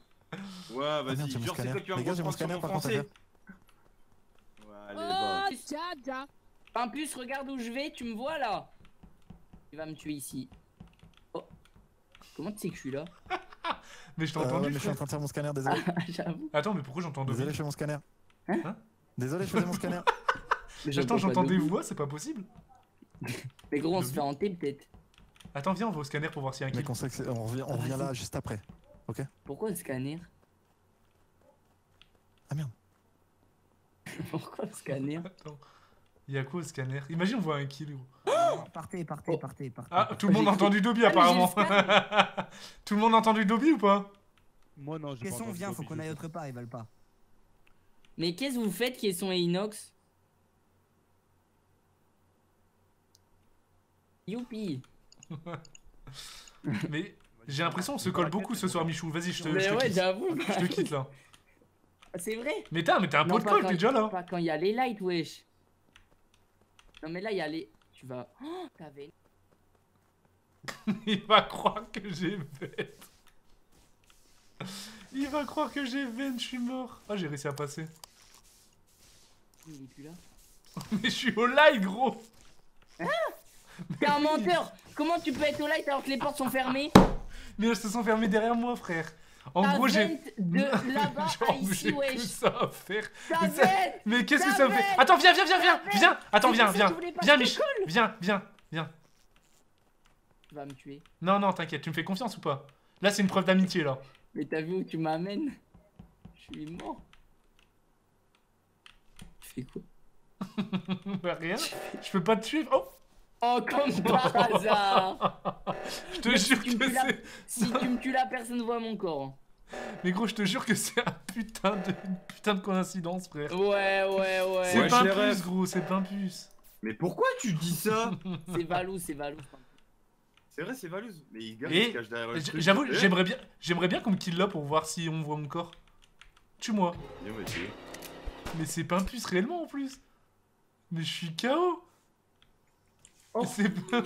Ouais, Ah vas-y, genre, c'est vas j'ai mon reprendre sur scanner par contre. Ouais, allez. Pimpus, regarde où je vais, tu me vois là Il va me tuer ici. Oh. Comment tu sais que je suis là? Mais je t'ai ouais, entendu. mais je suis en train de faire mon scanner, désolé. J'avoue. Attends, mais pourquoi j'entends de Désolé, je fais mon scanner. Hein Désolé, je faisais mon scanner. Attends, j'entends des voix, c'est pas possible. Mais gros, on se fait hanter peut-être. Attends, viens, on va au scanner pour voir s'il y a un Mais kill. qu'on sait que c'est- on revient, on revient là juste après. Pourquoi le scanner? Ah, merde. Pourquoi le scanner? Attends. Il y a quoi au scanner Imagine, on voit un kill. gros. Partez, partez, partez, partez. Ah, tout le monde a entendu Dobby apparemment. tout le monde a entendu Dobby ou pas? Moi, non, j'ai pas Question, entendu viens, faut qu'on aille autre part, ils veulent pas. Mais qu'est-ce que vous faites, Caisson et Inox? Youpi Mais j'ai l'impression qu'on se colle beaucoup ce soir, Michou. Vas-y, je te, je Mais te ouais, quitte. j'avoue Je te quitte là. C'est vrai Mais t'as, mais t'es un pot de colle, t'es déjà là. Pas quand il y a les lights, wesh Non mais là, il y a les... Tu vas... Oh, t'avais... Il va croire que j'ai bête. Il va croire que j'ai veine, je suis mort. Ah, j'ai réussi à passer. Il est plus là. Mais je suis au live, gros. T'es un menteur Comment tu peux être au light alors que les portes sont fermées Mais elles se sont fermées derrière moi, frère. En gros, j'ai. de là-bas à ici, que ça à faire. Mais ça- vente Mais qu'est-ce que ça me fait Attends, viens, viens, viens, viens, viens. Attends, viens, viens. Viens, Mich. Viens, viens, viens. Tu vas me tuer. Non, non, t'inquiète, tu me fais confiance ou pas? Là, c'est une preuve d'amitié, là. Mais t'as vu où tu m'amènes? Je suis mort. Fais quoi? Bah, rien. Je peux pas te suivre. Oh Oh, comme par hasard Je te Mais jure si tu me que tues là- c'est. Si tu me tues là, personne voit mon corps. Mais gros, je te jure que c'est un putain de, une putain de coïncidence, frère. Ouais, ouais, ouais. C'est Ouais, pas un puce, gros, c'est pas un puce. Mais pourquoi tu dis ça? C'est Valou, c'est Valou. C'est vrai, c'est Valouz. Mais il gars, Et il se cache derrière le. J'avoue, j'aimerais bien, j'aimerais bien qu'on me kill là pour voir si on voit mon corps. Tue-moi. Mais c'est pas un puce réellement en plus. Mais je suis KO. Oh. C'est pas-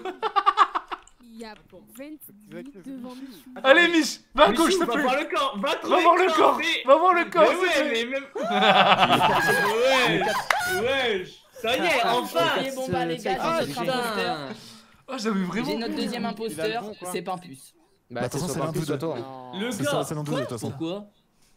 Il y a pour 20 minutes devant Michou. Allez, Mich, va à gauche, si, s'il te va plaît. voir le corps, va Va voir le corps. Va voir le corps. Mais ouais, mais même. Wesh, wesh. Ça y est, enfin. Bon bah les gars, j'ai notre imposteur. Oh, j'avais vraiment. J'ai notre deuxième imposteur, le bon, quoi. c'est Pimpus. Bah, de toute façon, c'est l'un de vous deux. Non. Le C'est gars. c'est l'un de de toute façon.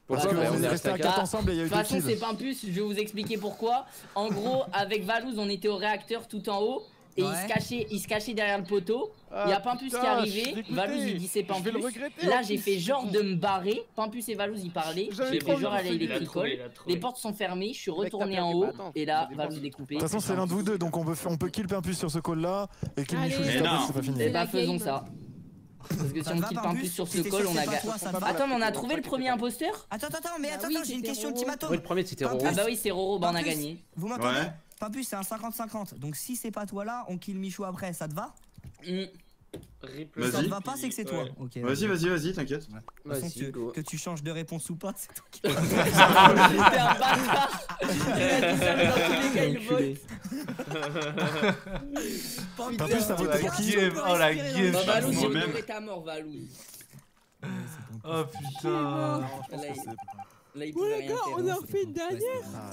Pourquoi Parce Bah, que bah, vous on êtes est restés à resté 4 à- ensemble et il y a De eu toute deux façon, c'est kills. Pimpus, je vais vous expliquer pourquoi. En gros, avec Valouz, on était au réacteur tout en haut. Et il, se Ouais. cachait, il se cachait derrière le poteau. Ah, Il y a Pimpus qui est putain, je suis arrivé. Valouz, il dit c'est Pimpus. Là, j'ai fait genre de me barrer. Pimpus et Valouz, ils parlaient. J'ai fait genre de faire l'électricole. Les portes sont fermées. Je suis retourné en bah haut. attends, Et là. Valouz découpé. De toute façon, c'est l'un de vous deux, donc on, veut, on peut kill Pimpus sur ce call là et kill. Michou juste après, c'est pas fini. Bah, faisons ça. Parce que si Ça on te va, kill Pimpus Pimpus sur ce sûr on a pas gagné. Attends, mais on a trouvé le premier imposteur Attends, attends, mais Bah attends, j'ai une question ultimatum. Oui, le premier c'était Roro. Ah bah oui, c'est Roro, bah on a gagné. Vous m'entendez Ouais. Pimpus, c'est un 50-50. Donc si c'est pas toi là, on kill Michou après, ça te va? Si ça te va pas, c'est que c'est toi. Ouais. Ok. Vas-y, vas-y, vas-y, t'inquiète. Que, tu changes de réponse ou pas, c'est toi qui. T'es un bâtard ça, vote. Pour qui oh la game. Bah ta mort. Oh putain. Là, il- Ouais, les gars, on a refait une dernière.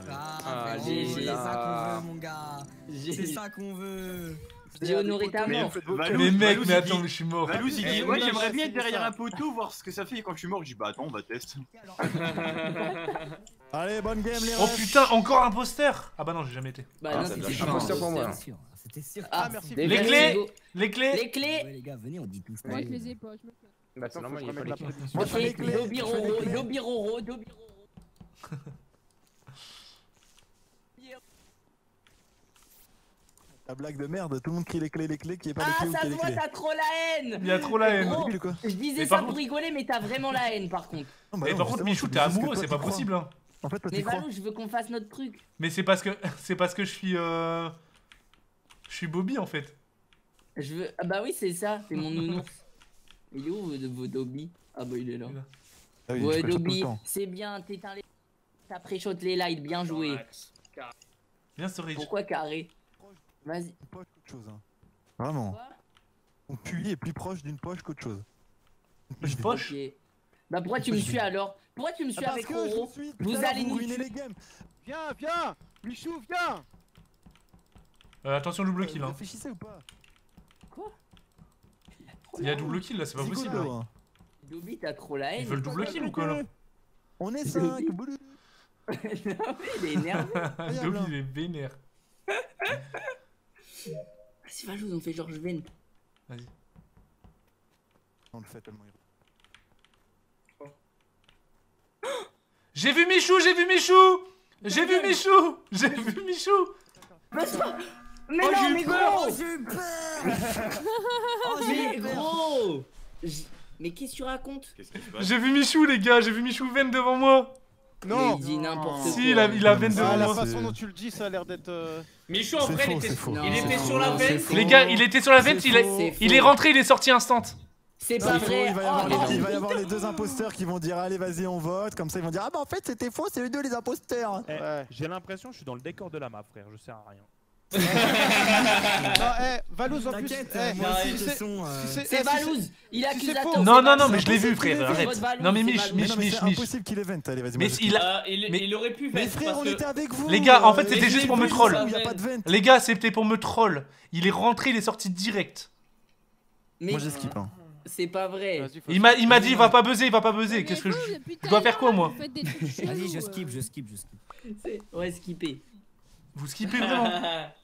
Ah, Ah, vraiment, GG, c'est là. ça qu'on veut, mon gars. C'est ça qu'on veut. J'ai honoré ta Mais mort. Mais mec, mais attends, mais je suis mort. Valouz, il dit Ouais, j'aimerais bien être derrière un poteau, voir ce que ça fait. Et quand je suis mort, je dis Bah attends, on va tester. Allez, bonne game, les Oh putain, encore un imposteur Ah bah non, j'ai jamais été. Bah Ah, non, c'était un imposteur pour moi. C'était sûr, sûr. Ah, merci. Les clés. Les clés Les clés Ouais, les gars, venez, on dit tout ça. Moi, je les ai pas. je me casse. Bah, c'est normal, faut il pas les clés. Moi, je fais les Ok, clés. Dobi je fais les Roro, clés. Dobi Roro, Dobi Roro. La blague de merde, tout le monde crie les clés, les clés, qui est pas les Ah, clés ou ça les voit, t'as trop la haine Il y a trop la haine. Gros, quoi. Je disais Mais ça pour rigoler, mais t'as vraiment la haine par contre. Non, bah Mais non, par contre, Michou, t'es amoureux, c'est pas crois. possible. Hein. En fait, toi, Mais. Valou, je veux qu'on fasse notre truc. Mais c'est parce que c'est parce que je suis euh... je suis Bobby en fait. Je veux. Ah bah oui, c'est ça, c'est mon nounours. Il est où vos Dobby? Ah bah il est là. Ah oui, Ouais, Dobby, c'est bien, t'éteins les. Ça préchote les lights, bien joué. Viens Storage. Pourquoi carré? Vas-y. Une poche qu'autre chose. hein. Vraiment. Quoi Mon puits est plus proche d'une poche qu'autre chose. Une poche Ok. Bah pourquoi tu me suis alors? Pourquoi tu me suis parce avec Roro? suis. Vous allez nous ruiner les games. Viens, viens Michou, viens Euh, Attention double kill Vous hein. réfléchissez ou pas? Il y a double kill là, c'est pas possible. hein. Dobby, t'as trop la Ils veulent double kill ou quoi là? On est Dobby. 5 boulou. non, mais il est énervé. Dobby il est vénère. Vas-y, Valou, on fait Georges Venn. Vas-y. On le fait tellement. J'ai vu Michou, j'ai vu Michou! J'ai vu Michou! J'ai vu Michou! Mais Oh, j'ai non, mais gros! J'ai eu peur. Oh, j'ai Mais eu peur. gros! Mais qu'est-ce que tu racontes? J'ai vu Michou les gars, j'ai vu Michou veine devant moi Mais Non il dit n'importe quoi. Si, il a, il a veine Ah, devant la façon dont tu le dis, ça a l'air d'être. euh, Michou, en vrai, il était, il était sur la faux. Les gars, il était sur la veine, C'est il est, il rentré, il est sorti instant. C'est pas vrai il va y avoir, Oh, les, non. il va y avoir les deux imposteurs qui vont dire allez vas-y on vote comme ça ils vont dire ah bah en fait c'était faux c'est eux deux les imposteurs Ouais. J'ai l'impression que je suis dans le décor de la map, frère, je sers à rien. Non, eh, Valouz en plus. T'inquiète, eh, moi si c'est- façon, euh, si c'est- eh, Valouz Il accuse tort, Non, non, non, mais je l'ai vu, frère, arrête. Non, mais Mich, Mich, Mich, c'est impossible qu'il event. Allez, vas-y. Mais il a. Euh, il, Mais- il aurait pu Mais frère, on que- était avec vous. Les gars, en fait, euh, c'était juste pour me troll. Les gars, c'était pour me troll. Il est rentré, il est sorti direct. Mais Moi, j'ai skip. hein. c'est pas vrai. Il m'a, il m'a dit, il va pas buzzer, il va pas buzzer. Qu'est-ce que je. je dois faire quoi, moi Vas-y, je chelous, skip, euh. je skip, je skip. Ouais, skipper. Vous skippez vraiment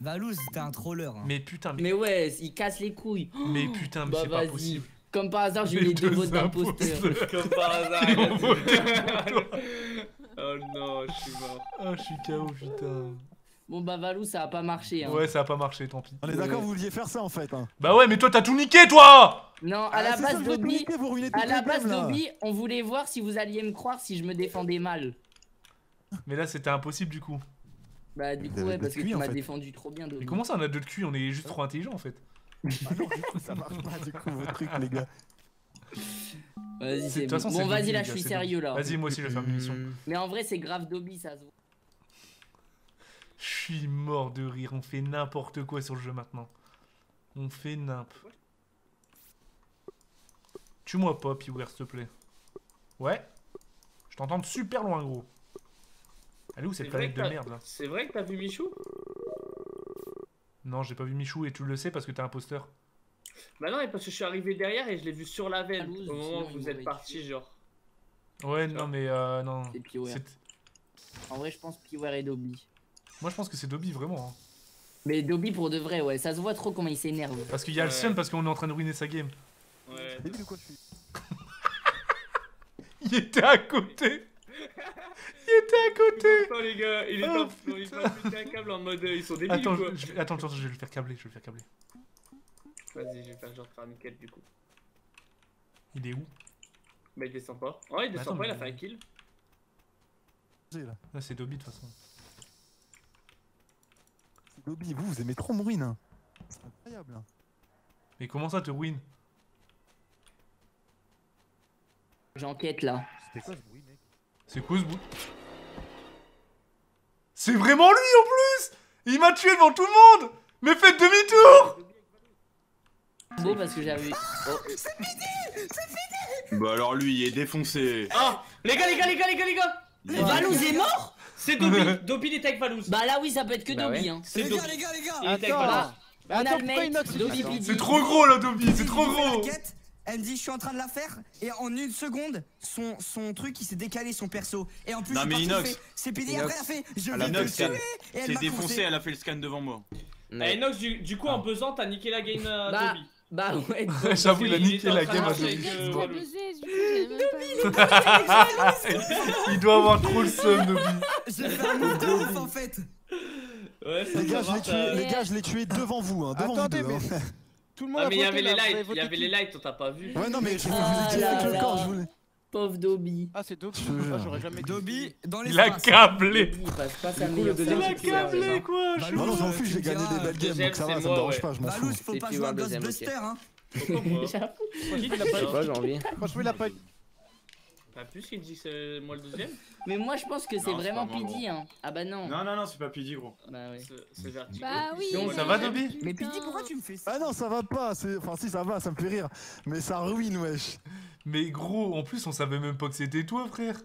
Valouz, t'es un troller. hein. Mais putain, mais, Mais ouais, il casse les couilles. mais putain, mais Bah c'est pas vas-y. possible. Comme par hasard, j'ai eu Les deux deux votes d'imposteur. imposteurs. Comme par hasard. Oh non, je suis mort. Ah, je suis KO, putain. Bon bah Valou, ça a pas marché. Hein. Ouais, ça a pas marché, tant pis. On est d'accord, vous vouliez faire ça en fait. hein. Bah ouais, mais toi, t'as tout niqué, toi Non, à Ah, la base ruinez à la base d'Obi, on voulait voir si vous alliez me croire si je me défendais mal. Mais là, c'était impossible, du coup. Bah du coup ouais parce que QI, tu m'as fait. défendu trop bien. Mais comment ça, on a deux de cul On est juste trop intelligents, en fait? Ah non, du coup, ça marche pas du coup, vos trucs, les gars. Vas-y C'est- c'est de toute façon, bon. vas-y là je suis sérieux là. Vas-y, moi aussi, je vais faire une mission. Mais en vrai c'est grave Dobby ça se voit. Je suis mort de rire. On fait n'importe quoi sur le jeu maintenant. On fait nimp. Tue-moi pas, Piware, s'il te plaît. Ouais Je t'entends de super loin, gros. Elle est où cette planète de merde là C'est vrai que t'as vu Michou Non, j'ai pas vu Michou et tu le sais parce que t'es imposteur. Bah non, mais parce que je suis arrivé derrière et je l'ai vu sur la veine Jalouse, au moment où vous êtes parti, genre. Ouais, non, mais euh, non. C'est Piware. En vrai je pense Piware et Dobby. Moi, je pense que c'est Dobby, vraiment. hein. Mais Dobby pour de vrai ouais ça se voit trop comment il s'énerve. Parce qu'il y a le Ouais. seum parce qu'on est en train de ruiner sa game. Ouais. Il était à côté était à côté Attends les gars, il est Oh, en il est de câble en mode euh, ils sont débiles Attends, ou quoi je, attends, attends, je vais le faire câbler, je vais le faire câbler. Vas-y, je vais faire genre faire nickel du coup. Il est où? Bah il descend pas. Oh il descend Attends, pas, il a fait un kill. là Là, c'est Dobby de toute façon. Dobby, vous, vous aimez trop me ruiner. hein. C'est incroyable. hein. Mais comment ça te ruine? J'enquête là. C'était quoi ce bruit, mec? C'est quoi ce bout C'est vraiment lui en plus! Il m'a tué devant tout le monde! Mais faites demi-tour! Beau parce que j'avais. Oh. Bah alors lui, il est défoncé. Oh Les gars, les gars, les gars, les gars, les gars! Valouz est mort! C'est Dobby. Dobby il était avec Valouz. Bah là oui ça peut être que Bah Dobby ouais. hein. C'est Les Dobby. gars, les gars, les gars. Il était avec Attends. C'est trop gros là Dobby, c'est trop gros. quête, Elle me dit je suis en train de la faire et en une seconde son, son truc il s'est décalé son perso et en plus Non, mais Inox. c'est Inox. après elle fait je Elle vais a te Inox, tuer elle- et elle m'a défoncé, elle a fait le scan devant moi. Eh Inox, du, du coup en buzzant, t'as niqué la game à Bah, Dobby. Bah ouais. J'avoue, il a Il niqué la train game à de Dobby. Euh, j'avais même pas. Il doit avoir trop le seum Dobby. J'ai fait un move de ouf en fait Ouais, Les gars, je l'ai marche, tué, euh, les gars, je l'ai tué devant vous, hein, devant Attendez, vous deux. mais- hein. Tout le monde Ah a mais il y avait là, les lights, il y avait les lights, on t'a pas vu. Ouais, non, mais je vous Ah étiez là avec le corps, je voulais. Pauvre Dobby. Ah, c'est Dobby. Ah, j'aurais jamais Dobby dans les Il a câblé Dobby, il passe pas sa coup, le meilleure deuxième, soirée. Il a c'est câblé quoi Non, non, je m'en fous, tu j'ai gagné des belles games, donc ça va, ça me moi, dérange pas, je m'en fous. Faut C'est pas jouer à Ghostbuster hein moi Franchement, il a pas sais pas, plus qu'il dit que c'est moi le deuxième Mais moi je pense que c'est vraiment Pidi hein. Ah bah non. Non, non, non, c'est pas Pidi, gros. Bah ouais. C'est- C'est Vertigo. Bah oui. Donc, mais ça va, Dobby. Mais Pidi pourquoi tu me fais ça Ah non, ça va pas, enfin si ça va, ça me fait rire, mais ça ruine, wesh. Mais gros, en plus on savait même pas que c'était toi frère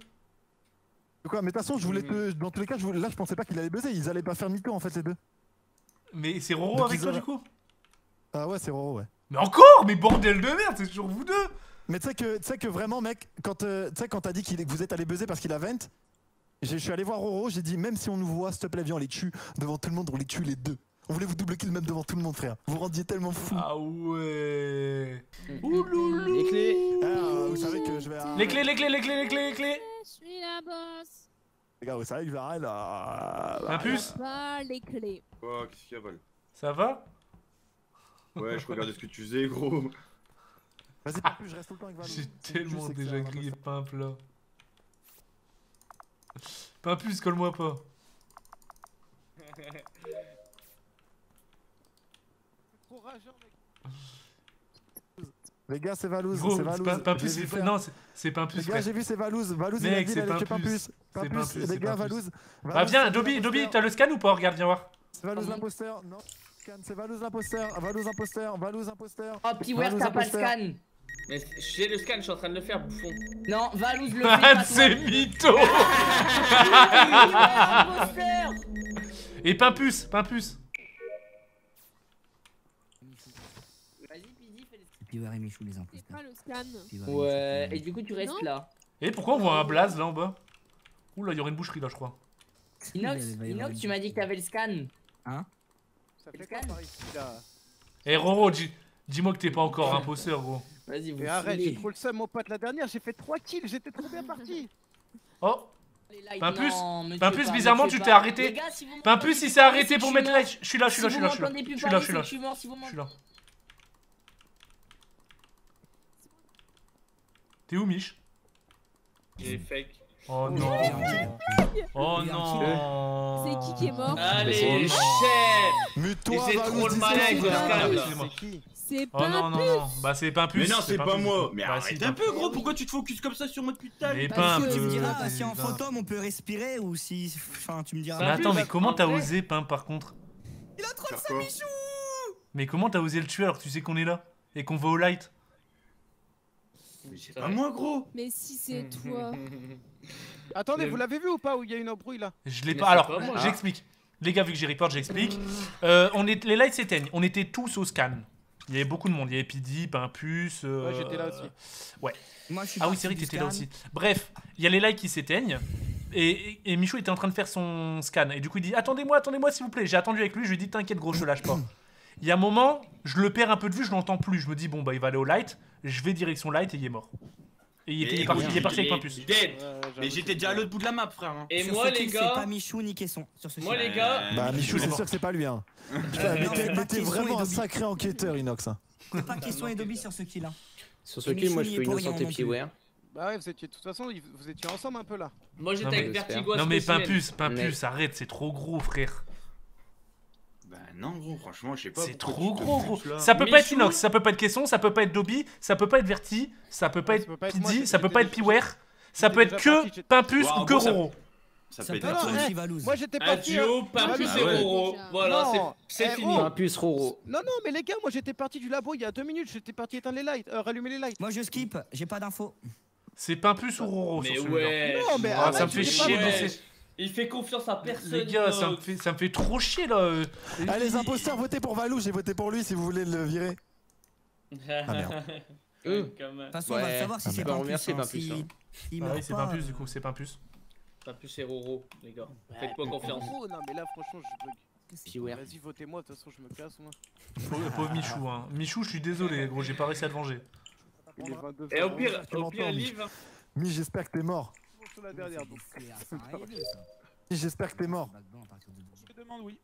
Quoi, mais de toute façon, je voulais te. Dans tous les cas, je voulais- là, je pensais pas qu'il allait buzzer, ils allaient pas faire mytho en fait, les deux. Mais c'est Roro Donc, avec toi du coup? Ah ouais, c'est Roro, ouais. Mais encore? Mais bordel de merde, c'est toujours vous deux Mais tu sais que, tu sais que vraiment, mec, quand euh, tu sais quand t'as dit que vous êtes allé buzzer parce qu'il a 20, j'ai- je suis allé voir Roro, j'ai dit même si on nous voit, s'il te plaît, viens, on les tue devant tout le monde, on les tue les deux. On voulait vous double kill même devant tout le monde, frère. Vous rendiez tellement fou. Ah ouais Les clés. Ah, vous savez que je vais. Les clés, les clés, les clés, les clés, les clés Je suis la boss. Les gars, vous savez que je vais arrêter là. Un puce les clés. Oh, qu'est-ce qu'il y a, Val? Ça va? Ouais, je regardais ce que tu faisais, gros. Vas-y, pas plus, je reste tout le temps avec Valou. J'ai tellement déjà grillé pas Pimp là. Pimpus, colle-moi pas. trop rageant, mec. Les gars, c'est Valouz, c'est Valouz. pas- non, c'est- c'est Les Pimpus gars, j'ai vu, c'est Valouz. Valouz, il a Mec, dit, c'est Pimpus, Pimpus, les gars. Valouz. Bah viens, Dobby, Dobby, t'as le scan ou pas Regarde, viens voir. C'est Valouz l'imposteur. Non. Scan, c'est Valouz l'imposteur. Valouz imposteur. Valouz imposteur. Oh, Piwer, Valouz t'as pas le scan. Mais j'ai le scan, je suis en train de le faire, bouffon. Non, Valouz le fait Ah, c'est mytho Imposteur Et Pimpus, Pimpus. Vas-y, Pidi, fais le C'est Piwer et Michou les C'est imposteurs. pas le scan. Ouais, et du coup, tu restes Non. là. Et pourquoi on voit un blaze là en bas? Oula, il y aurait une boucherie là, je crois. Inox, Inox tu m'as dit que t'avais le scan. Hein? Ça fait quoi par ici là Eh Roro, dis- dis-moi que t'es pas encore imposteur, gros. Vas-y, vous Mais arrête, j'ai trop le seum, mon pote, la dernière, j'ai fait 3 kills, j'étais trop bien parti. Oh Pimpus, me bizarrement, tu t'es arrêté. Pimpus, il plus s'est arrêté pour mettre suis Je suis là, je suis là, je suis là, je suis là. plus Je suis là, je suis là. je suis. T'es où, Mich? Il est fake. Oh non. Oh non C'est qui qui est mort? Allez, Oh, chef Mute-toi, Et c'est trop le malin. C'est qui? C'est Oh pas non, non, non. Bah c'est Pimpus. Mais non, c'est pas moi. du Mais. Bah, arrête un peu, gros. Pourquoi tu te focuses comme ça sur moi depuis tout à Mais l'heure Parce que tu me diras, euh, si en bah. fantôme on peut respirer ou si. Enfin, tu me diras. Mais attends, mais comment en t'as osé, Pimp, par contre Faire quoi Mais comment t'as osé le tuer alors que tu sais qu'on est là Et qu'on va au light Mais c'est pas moi, gros. Mais si c'est toi. Attendez, vous l'avez vu ou pas où il y a une embrouille là Je l'ai pas. Alors, pas j'explique. Les gars, vu que j'ai report, j'explique. Euh, on est... Les lights s'éteignent. On était tous au scan. Il y avait beaucoup de monde. Il y avait Pidi, Pimpus. euh, Ouais, j'étais là aussi. Moi, je suis Ah oui, c'est vrai que t'étais là aussi. Bref, il y a les lights qui s'éteignent. Et, et, et Michou était en train de faire son scan. Et du coup, il dit Attendez-moi, attendez-moi, s'il vous plaît. J'ai attendu avec lui. Je lui ai dit T'inquiète, gros, je te lâche pas. Il y a un moment, je le perds un peu de vue, je l'entends plus. Je me dis Bon, bah, il va aller au light. Je vais direction light et il est mort. Et il, était, il est parti, il est parti avec Pimpus. Dead. Ouais, Mais j'étais déjà à l'autre bout de la map, frère. hein. Et Sur moi, ce les kill, C'est gars, pas Michou ni Caisson. Sur ce moi, les gars, Bah, Michou, c'est sûr que c'est pas lui. Hein. Putain, mais t'es c'est mais pas t'es Caisson vraiment un Dobby. sacré enquêteur, Inox. hein. C'est pas Caisson et Dobby sur ce kill. hein. Sur ce kill, moi je peux innocenter. Piwer. Bah ouais, vous étiez, de toute façon, vous étiez ensemble un peu là. moi j'étais Non, avec mais- Vertigo. Non, mais spécimen. Pimpus, Pimpus, arrête, c'est trop gros, frère. Bah non, gros, franchement, je sais pas. C'est trop gros, gros. Ça peut pas être. Inox, ça peut pas être Caisson, ça peut pas être Dobby, ça peut pas être Verti, ça peut pas être pas j'étais- ça peut pas être Piwer, ça peut être que Pimpus ou que Roro. Ça Ça peut être Valouz. Moi j'étais Un parti. duo, Pimpus bah et. Roro. Voilà, c'est- Eh, fini. oh. Pimpus, Roro. Non, non, mais les gars, moi j'étais parti du labo il y a deux minutes, j'étais parti éteindre les lights, euh, rallumer les lights. Moi, je skip. J'ai pas d'infos. C'est Pimpus ou Roro Mais sur celui-là. ouais. Non, mais Ah, ça me fait chier pas, Il fait confiance à personne. Les gars, ça me Inox. fait, ça me fait trop chier là. euh. Allez, les imposteurs, votez pour Valou, j'ai voté pour lui si vous voulez le virer. Ah, merde. Euh. Même. De toute façon, on va savoir si Ah, c'est. Pimpus. Remercier hein. Hein. Ah meurt oui, c'est pas, Pimpus euh, du coup, c'est Pimpus. Pimpus et Roro, les gars. Faites-moi confiance. Oh non, mais là franchement, je bug. Vas-y, votez-moi, de toute façon, je me casse moi. Pauvre, pauvre Michou, hein. Michou, je suis désolé, gros, j'ai pas réussi à te venger. Il est 22 Et au pire, au pire, Liv. Mi, j'espère que t'es mort. Sur la dernière. Donc. J'espère que t'es mort. Je demande oui.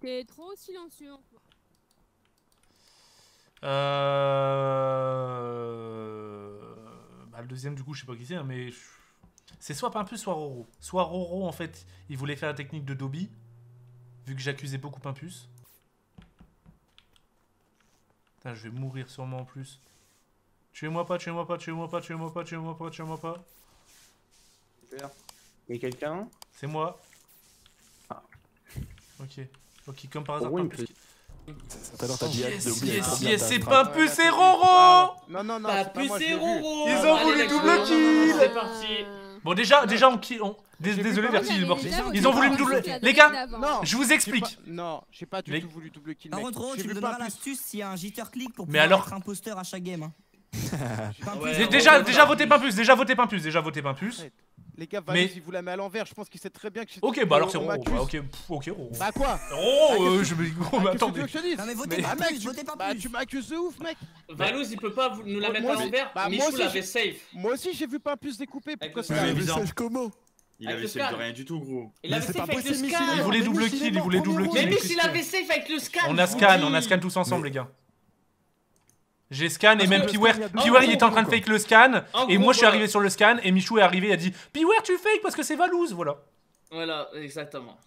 T'es trop silencieux. Euh... Bah, le deuxième, du coup, je sais pas qui c'est, hein, mais. C'est soit Pimpus, soit Roro. Soit Roro, en fait, il voulait faire la technique de Dobby, vu que j'accusais beaucoup Pimpus. Putain, je vais mourir sûrement en plus. Tuez-moi pas, tuez-moi pas, tuez-moi pas, tuez-moi pas, tuez-moi pas, tuez-moi pas. Il y a quelqu'un? C'est moi. Ah. Ok. Ok, comme par hasard, il me Pimpus. plaît. Tout à l'heure, t'as dit Yes, yes, yes, c'est. Pimpus et Roro Non, non, non, je et. Roro. Ils ont voulu double kill. C'est parti. Bon, déjà, déjà, on kill. Désolé, Verti, il est mort. Ils ont voulu me doubler. Les gars, Non, je vous explique. Non, j'ai pas du tout voulu double kill. Par contre, tu me donneras l'astuce s'il y a un jitter click pour Mais pouvoir alors être imposteur à chaque game. Hein. Pimpus, Déjà, déjà voté Pimpus, déjà voté Pimpus, déjà voté Pimpus. Les gars, Mais- Valus, il vous la met à l'envers. Je pense qu'il sait très bien que. Ok, bah alors c'est Roro. Bah, ok, pff, ok, Roro. Bah quoi Roro, Ah, euh, qu'est-ce je me. Gros, Ah, mais attends, tu veux mais. que je te dise Non mais votez Mais- pas mec, plus, tu- votez pas Bah, plus. tu m'accuses de ouf, mec. Valouz, il peut pas vous- nous la mettre moi à l'envers. bah, moi Michou aussi, l'avait safe. Moi aussi, j'ai vu Pimpus découper. Avec Pourquoi le ça comment Il avait safe de rien du tout, gros. Il Mais avait c'est safe pas avec le scan. Il voulait double kill, il voulait double round. Mais kill. Mich, il avait safe avec le scan. On je a scan, on a scan tous ensemble, les gars. J'ai scan et même Piwer, il a était en train de fake le scan et gros, moi je suis voilà. arrivé sur le scan et Michou est arrivé il a dit Piwer tu fake parce que c'est Valouz voilà. Voilà, exactement.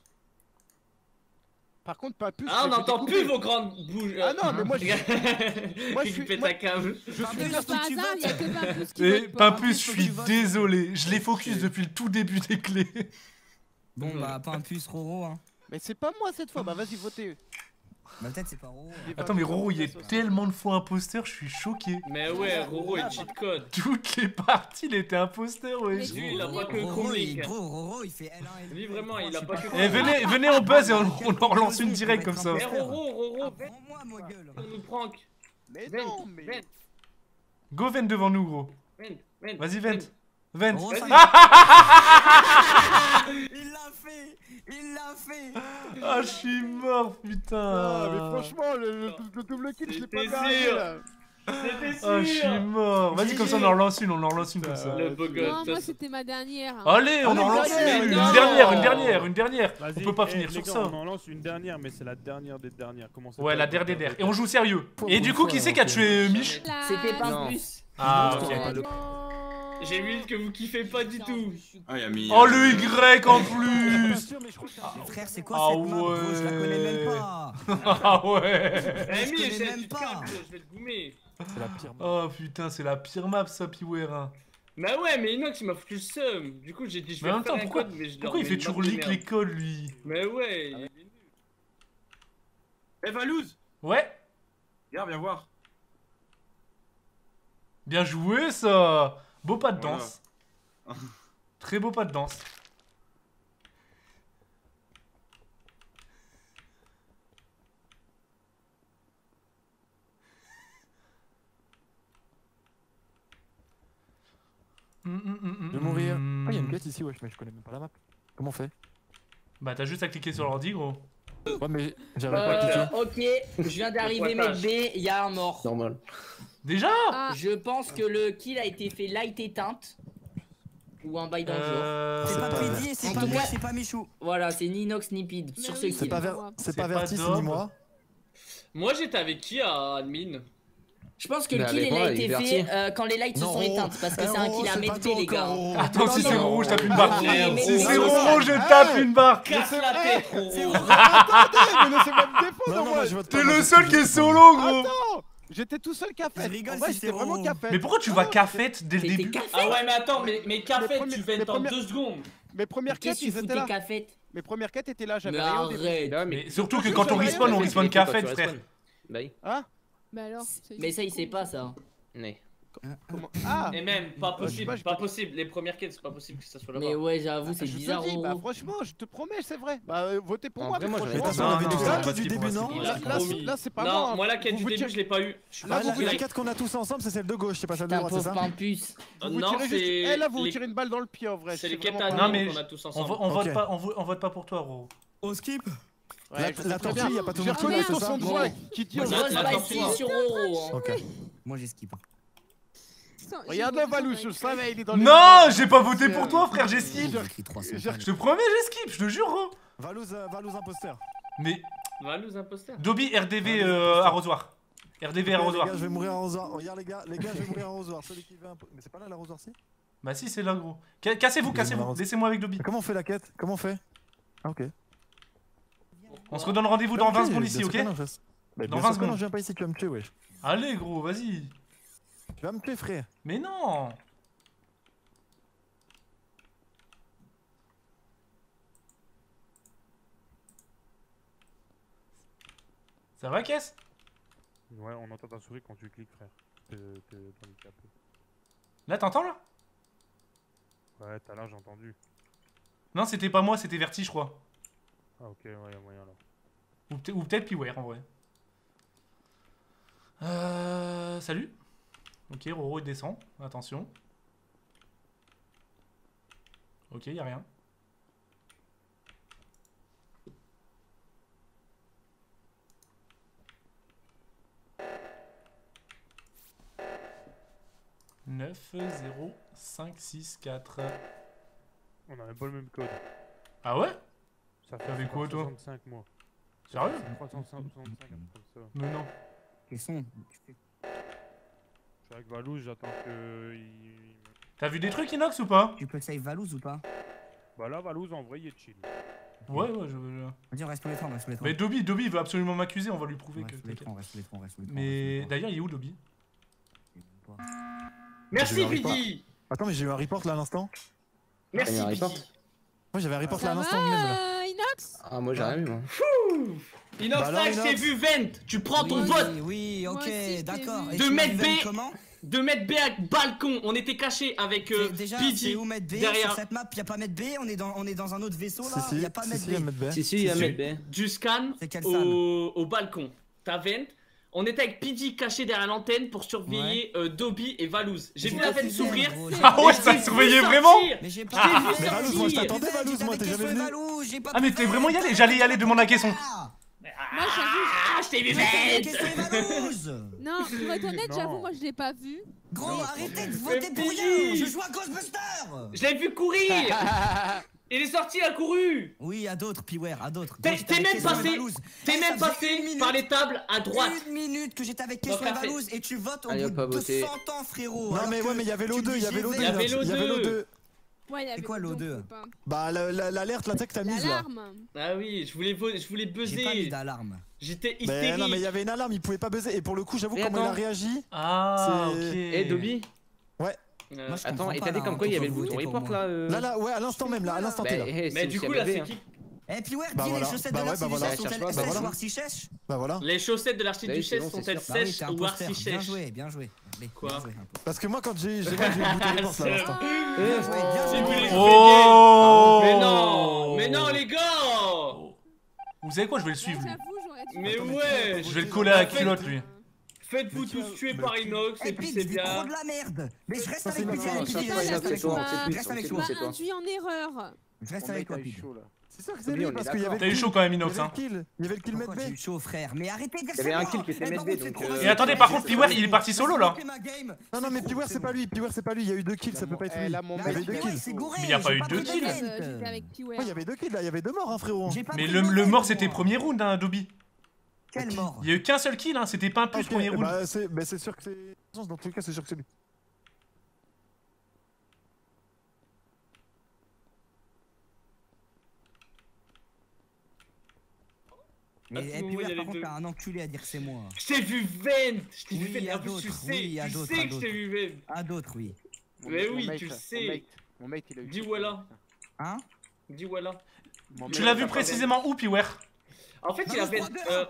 Par contre, Pimpus. Ah, on n'entend plus vos grandes bouches. Ah non, mais moi, je- moi, je suis- cave. Je suis Et vote pas. Pimpus je faut que suis désolé, je l'ai focus depuis le tout début des clés. Bon bah Pimpus, Roro. Hein. Mais c'est pas moi cette fois, bah vas-y, votez. Bah peut-être c'est pas Roro. Attends, mais Roro, il est tellement de fois imposteur, je suis choqué. Mais ouais, Roro est cheat code. Toutes les parties, il était imposteur, ouais. Lui, il a pas que gros, Roro, il fait L1 L2. Lui, vraiment, il a pas que Eh, venez, venez, on buzz et on, on en relance une direct comme ça. Mais Roro, Roro, Ah, prends-moi, ma gueule. on nous prank. Mais non, mais. Vent, Go Vent devant nous, gros. Vent, Vent. Vas-y, Vent. Vent. Il l'a fait Il l'a fait Ah, je suis mort, putain. Ah, mais franchement, le, le- le double kill, je l'ai pas C'était gagné sûr. là. C'était Ah, je suis sûr. mort. Vas-y, comme ça, on en relance une, on en relance une comme ça. Le beau Non, moi c'était ma dernière. hein. Allez, on Allez, en relance une. Une dernière, une dernière, une dernière. On peut pas eh, finir sur gars, ça. On en lance une dernière, mais c'est la dernière des dernières. Comment ça Ouais, la dernière. Et on joue sérieux. Pour Et du coup, qui c'est qui a tué Mich C'était pas plus. Ah, Non, ok. J'ai vu que vous kiffez pas du tout. Ah, a mis. Oh, euh, le Y en plus Frère, c'est quoi Ah cette map, Je la connais même ouais. pas Ah ouais Eh, Je connais même pas. je vais te goumer. C'est la pire. Oh putain, c'est la pire map ça, Piware. Bah ouais, mais Inox il m'a foutu le seum. Du coup, j'ai dit je vais même faire un pourquoi- code, mais je Pourquoi il fait toujours leak l'école lui? Mais ouais, il est nul. Eh, Valouz Ouais Viens, viens voir. Bien joué ça Beau pas de Voilà. danse. Très beau pas de danse. Hum, hum, hum, vais mourir. Ah, il y a une bête ici, wesh, mais je connais même pas la map. Comment on fait? Bah t'as juste à cliquer sur l'ordi gros. Ouais, mais j'arrive pas à Euh, cliquer. ok, je viens d'arriver, mec. B, il y a un mort. Normal. Déjà Ah, Je pense que le kill a été fait light éteinte. Ou un bail dans le. Euh, C'est pas Pidi, c'est pas cas- c'est pas Michou Voilà, c'est ni Inox ni Pid sur ce C'est kill. pas, pas ver... moi. c'est pas Vertis ni moi. Moi j'étais avec qui à admin? Je pense que le kill il moi, a été fait euh, quand les lights se sont éteintes. Parce que c'est un kill à mettre les gars. Attends, si c'est rouge, je tape une barre. Si c'est rouge, je tape une barre. Casse la tête, vrai. Attendez, mais laissez-moi me défendre moi. moi. T'es moi, le seul qui est solo gros Attends, j'étais tout seul fait. rigole, En vrai, c'est j'étais Roro. vraiment fait. Mais pourquoi tu vas qu'à fête dès le début café Ah ouais, mais attends, mais, mais premiers- Tu vas être en deux secondes. Mes premières quêtes, ils étaient là. café Mes premières quêtes étaient là, j'avais Mais rien au Mais surtout que quand on respawn, on respawn tu frère. Bah oui. bah alors. Mais ça il sait pas ça. Comment Ah Et même, pas possible, pas, possible. Les premières quêtes, c'est pas possible que ça soit là-bas. Mais ouais j'avoue c'est Je te bizarre dis, bah franchement, je te promets, c'est vrai. Bah euh, votez pour En moi, moi, on non, tout du début, non, là, Il c'est pas moi. hein. moi la quête du début, je l'ai pas eu. Là, Ah, la quête qu'on a tous ensemble, c'est celle de gauche, c'est pas celle de droite, c'est ça pimpus. Vous Non, tirez juste... c'est. Eh là, vous tirez une balle dans le pied en vrai. C'est les quêtes qu'on a tous On, ensemble. on vote pas, on, vo- on vote pas pour toi Roro. Au skip Ouais, La- la tortue, y a pas tout le J'ai monde qui c'est dit on sur Roro. hein. Moi j'ai skip. Hein. Regarde le Valou, je le savais, il est dans les. Non, j'ai pas voté pour toi frère, j'ai skip. J'ai écrit 300 j'ai- pages. Je te promets, j'ai skip, je te jure gros. Valouz, euh, Valouz imposteur. Mais Valouz imposteur. Dobby RDV euh, arrosoir. RDV Les arrosoir. gars, je vais mourir arrosoir. Regarde les gars, les gars, je vais mourir arrosoir. Celui qui veut un peu. Mais c'est pas là l'arrosoir, si? Bah si, c'est là gros. Ca- Cassez-vous, cassez-vous. Laissez-moi avec Dobby. Comment on fait la quête? Comment on fait? Ah, ok. On se redonne rendez-vous dans Ok, 20 secondes ici, ok Dans bien 20 sûr que non, secondes. je viens pas ici, tu vas me tuer, wesh. Allez gros, vas-y. Tu vas me tuer, frère. Mais non Ça va, Caisse? Ouais, on entend ta souris quand tu cliques, frère. T'es t'es handicapé. Là, t'entends là? Ouais, tout à l'heure j'ai entendu. Non, c'était pas moi, c'était Verti, je crois. Ah, ok, ouais, y'a moyen là. Ou, peut- peut-être Piware en vrai. Euh, salut. Ok, Roro il descend. Attention. Ok, y a rien. Neuf, zéro, cinq, six, quatre. On a même pas le même code. Ah ouais? Ça fait T'avais quoi, toi? 65 moi. Sérieux? 365, comme ça. Mais non. Sont suis avec Valouz, j'attends que. T'as vu des trucs Inox ou pas? Tu peux save Valouz ou pas? Bah là, Valouz en vrai, il est chill. Ouais, ouais, je veux. Vas-y, on reste tous les trois, reste les. Mais Dobby, Dobby, il veut absolument m'accuser, on va lui prouver que. Les trois, on reste tous les on reste les. Mais d'ailleurs, il est où Dobby? Merci, Piggy Attends, mais j'ai eu un report là à l'instant. Merci, Moi, j'avais un report là à l'instant Inox? Ah, moi, j'ai rien eu, moi. Inox, bah j'ai vu Vent. Tu prends ton oui, vote. Oui, ok, d'accord. De mettre B. Comment de mettre B à balcon, on était caché avec euh, déjà, PG où mettre B derrière. Sur cette map, y a pas mettre B, on est dans on est dans un autre vaisseau là, si, y a pas mettre si, B. Si si, y a mettre B. Du scan au, au balcon. T'as Vent, on était avec Piddy caché derrière l'antenne pour surveiller euh, Dobby et Valouz. J'ai vu la veine s'ouvrir. Ah ouais, ça surveillait vraiment? Mais j'ai pas ah, vu mais Valouz, moi je t'attendais Valouz, moi t'es jamais venu. Ah mais t'es vraiment y aller, j'allais y aller demander la question. Moi. Ah, je t'ai vu mettre Non, pour être honnête, j'avoue, moi, je l'ai pas vu. Gros, non, arrêtez de voter pour rien Je joue à Ghostbuster Je l'ai vu courir Il est sorti, il a couru Oui, à d'autres, Piware, à d'autres. T'es même passé, t'es ah, même passé par les tables à droite. Une minute que j'étais avec Kesson et et tu votes au bout de 100 ans, frérot. Non mais ouais, mais il y avait l'O2, il y avait l'O2. Il y avait l'O2. Ouais, c'est quoi l'O2 Bah l'alerte là que t'as mise là. Ah oui, je voulais je voulais buzzer. J'ai pas mis d'alarme. J'étais hystérique. Mais non mais il y avait une alarme, il pouvait pas buzzer et pour le coup, j'avoue comment il a réagi. Ah OK. Eh Dobby Ouais. Euh, moi, Attends, et t'as dit comme hein, quoi il y avait le bouton report là euh. Là là, ouais, à l'instant même là, à l'instant T bah, là. Eh, mais du coup là c'est qui? Et puis ouais, bah dis voilà. les chaussettes bah de l'archiduchesse ouais, bah sont-elles sèches voilà. ou archichèches Bah voilà. Les chaussettes de l'archiduchesse sont-elles ah sèches ou archichèches Bien joué, bien joué. Mais Quoi joué, Parce que moi quand j'ai j'ai une bouteille de porte là l'instant. Eh, oh Mais non Mais non les gars Vous savez quoi, je vais le suivre lui. Mais ouais Je vais le coller à la culotte lui. Faites-vous tous tuer par Inox et eh, puis c'est bien. de la merde Mais je reste avec lui, je reste avec toi. Je reste avec toi. Je reste avec toi. C'est sûr que c'est lui parce qu'il y avait. T'as eu chaud quand même, Inox. Hein. Il y avait le kill Medbay. J'ai eu chaud, frère. Mais arrêtez de dire ça. Il y avait un kill qui était eh ben, Medbay. Et attendez, par contre, Piwer il est parti solo là. Non, non, mais Piwer c'est pas lui. Piwer c'est pas lui. Il y a eu deux kills, ça peut pas être lui. Il y avait deux kills. Mais il y a pas eu deux kills. Il y avait deux kills là. Il y avait deux morts, hein, frérot. Mais le mort c'était premier round, hein, Dobby. Quel mort Il y a eu qu'un seul kill, hein. C'était pas un plus premier eh round. Bah, bah, c'est sûr que c'est. Dans tout cas, c'est sûr que c'est lui. Mais et puis, par contre, t'as un enculé à dire c'est moi. Je t'ai vu Vent Je t'ai vu Vent En plus, tu sais, tu sais que je t'ai vu Vent À d'autres, oui. Mais oui, tu le sais. Mon mate, il a. Dis voilà. Hein Dis voilà. Tu l'as vu précisément où, Piware En fait, il hein, avait. Euh,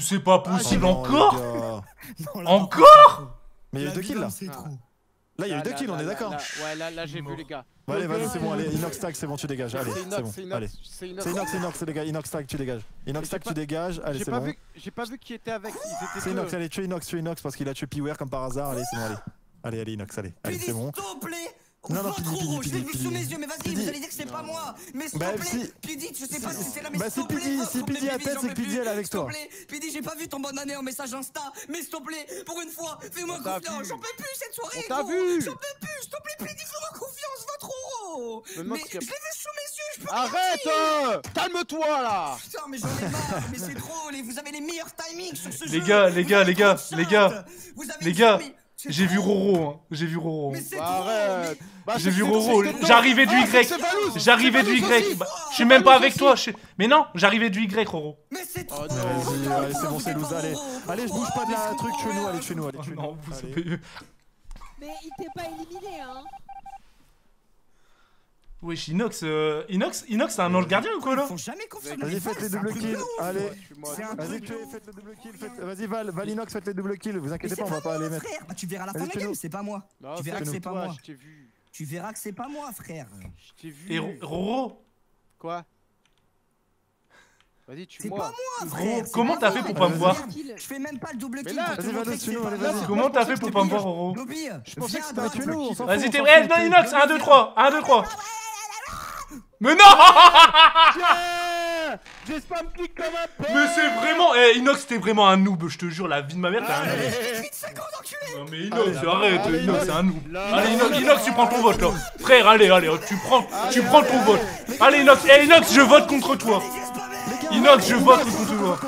c'est pas ah, possible encore Encore Mais il y a deux kills là. Là, il y a eu deux kills, on est d'accord. Ouais, là, j'ai vu les gars. allez, vas-y, c'est bon, allez, euh, Inox Tag, c'est bon, tu dégages. Allez, c'est bon. C'est Inox, c'est Inox, les gars. Inox Tag, tu dégages. Inox Tag, tu dégages. Allez, c'est bon. J'ai pas vu qui était avec. C'est Inox, allez, tue Inox, tue Inox parce qu'il a tué Piware comme par hasard. Allez, c'est bon, allez. Allez, allez, Inox, allez. Allez, c'est bon. Non, non, je l'ai vu sous mes yeux, mais vas-y, vous allez dire que c'est pas moi. Mais s'il te plaît, je sais pas si. c'est la mais Bah c'est Pidi, si Pidi appelle, c'est Pidi elle est avec toi. Pidi, j'ai pas vu ton bonne année en message Insta, mais s'il te plaît, pour une fois, fais-moi confiance. J'en peux plus cette soirée, T'as vu. J'en peux plus, s'il te plaît, Pidi, fais-moi confiance, votre euro. Mais je l'ai vu sous mes yeux, je peux Arrête Calme-toi là. Putain, mais j'en ai marre, mais c'est drôle, et vous avez les meilleurs timings sur ce jeu. Les gars, les gars, les gars, les gars, les gars. J'ai vu Roro, hein. j'ai vu Roro. Bah, bah, j'ai vu Roro, j'arrivais du ah, Y, j'arrivais du Y. Bah, ah, je suis même pas avec toi, mais non, j'arrivais du Y, Roro. Mais c'est oh, trop Vas-y, c'est bon, c'est loose, allez. Je bouge pas de la truc, chez nous, allez, chez nous, allez, nous. Non, vous. Mais il t'est pas éliminé, hein Wesh, Inox, euh, Inox, Inox, c'est un ange gardien ou quoi là Ils font jamais confiance. Vas-y, faites les double kills. Allez, vas-y, faites les double kills. Vas-y, Val, Val Inox, faites les double kills. Vous inquiétez pas, on va pas aller mettre. Bah, tu verras la fin de la c'est pas moi. Tu verras que c'est pas moi. Tu verras que c'est pas moi, frère. Et Roro Quoi Vas-y, tu moi. C'est pas moi, frère. Comment t'as fait pour pas me voir Je fais même pas le double kill. Vas-y, vas-y, vas-y, Comment t'as fait pour pas me voir, Roro Je pensais que c'était un Vas-y, t'es. Eh, non, Inox, 1, 2, 3. 1, 2, 3. Mais non yeah J'ai spam comme un Mais c'est vraiment... Eh, Inox, t'es vraiment un noob, je te jure, la vie de ma mère, t'es un noob. Non mais Inox, arrête, Inox, c'est un noob. Allez, Inox, Inox, tu prends ton vote, là. Frère, allez, allez, tu prends, tu prends ton vote. Allez, Inox, eh, Inox, je vote contre toi. Inox, je vote contre toi.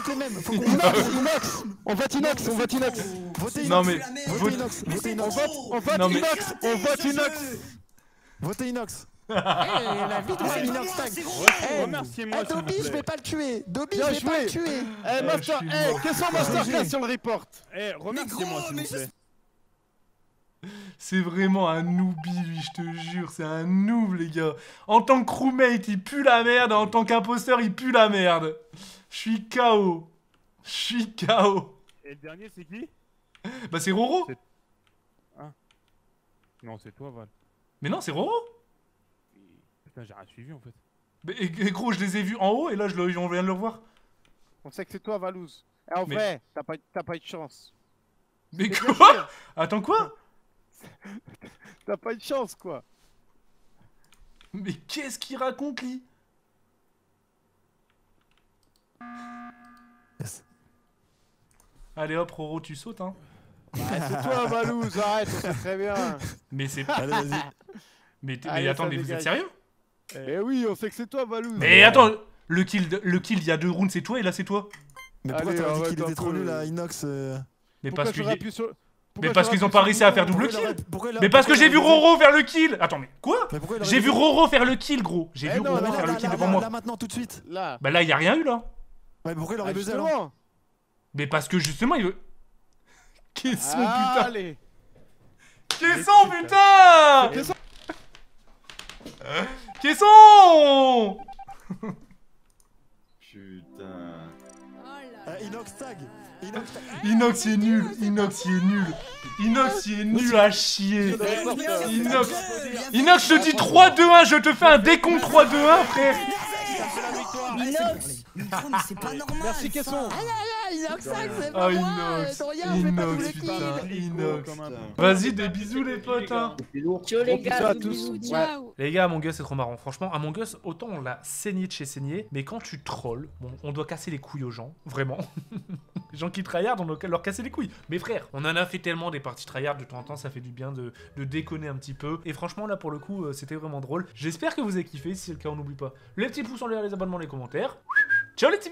Inox, Inox, on vote Inox, on vote Inox. Votez Inox. Non mais, votez Inox, on vote Inox, on vote Inox. Votez Inox. Eh, la victoire Inox tag. Eh, Remerciez-moi, eh, s'il vous Dobby, je vais pas le tuer. Dobby, je vais pas le tuer. Eh, Master, je suis eh, question Masterclass sur le report? Eh, remerciez-moi, s'il vous plaît. C'est vraiment un noobie, lui, je te jure. C'est un noob, les gars. En tant que crewmate, il pue la merde. En tant qu'imposteur, il pue la merde. Je suis KO. Je suis KO. Et le dernier, c'est qui? Bah, c'est Roro. Non, c'est toi, Val. Mais non, c'est Roro. Putain, j'ai rien suivi en fait. Mais, et, et gros, je les ai vus en haut et là, je le, on vient de le voir. On sait que c'est toi, Valouz. Et en Mais- vrai, t'as pas, t'as pas eu de chance. Mais bien quoi. Attends, quoi T'as pas eu de chance, quoi. Mais qu'est-ce qu'il raconte, lui Yes. Allez hop, Roro, tu sautes, hein. Bah, c'est toi, Valouz, arrête, on sait très bien. Mais c'est. Allez, vas-y. Mais, t- Allez, mais attends, ça mais vous êtes dégage. sérieux? Eh oui, on sait que c'est toi, Valouz. Mais attends, le kill, de- le kill il y a deux rounds, c'est toi et là, c'est toi. Mais pourquoi Allez, t'as dit arrête qu'il un était trop peu. nul à Inox euh, Mais Pourquoi parce que. j'aurais j'ai- appuyé sur- Mais pourquoi parce j'aurais qu'ils ont appuyé pas sur réussi à faire double pourquoi il kill. aurait- pourquoi il a- Mais parce que pourquoi j'ai il vu aurait Roro faire le kill Attends, mais quoi Mais pourquoi il aurait J'ai vu Roro faire le kill, gros J'ai Eh vu non, Roro mais faire là, le kill là, devant là, moi. là, maintenant, tout de suite. Là. Bah là, il y a rien eu là. Ouais, pourquoi il aurait Ah, baisé alors justement. Mais parce que justement, il veut. Caisson, putain Allez. Caisson, putain Caisson. Caisson Putain. Ah, Inox tag Inox est nul, Inox il est nul, Inox il est nul à chier. Inox, Inox, je te dis 3-2-1, je te fais un décompte 3-2-1, frère. Inox Mais c'est pas normal. Merci, ça. Caisson. Inox, c'est Ah, pas. Inox, Inox, Inox. Vas-y, des bisous les potes, hein. Ciao les gars, tous. Les gars, Among Us c'est trop marrant. Franchement, Among Us, autant on l'a saigné de chez saigné, mais quand tu trolls, bon, on doit casser les couilles aux gens, vraiment. les qui tryhard, on leur casser les couilles. Mais frère, on en a fait tellement des parties tryhard de temps en temps, ça fait du bien de, déconner un petit peu. Et franchement, là pour le coup, euh, c'était vraiment drôle. J'espère que vous avez kiffé. Si c'est le cas, on n'oublie pas les petits pouces en l'air, les abonnements, les commentaires. Ciao les petits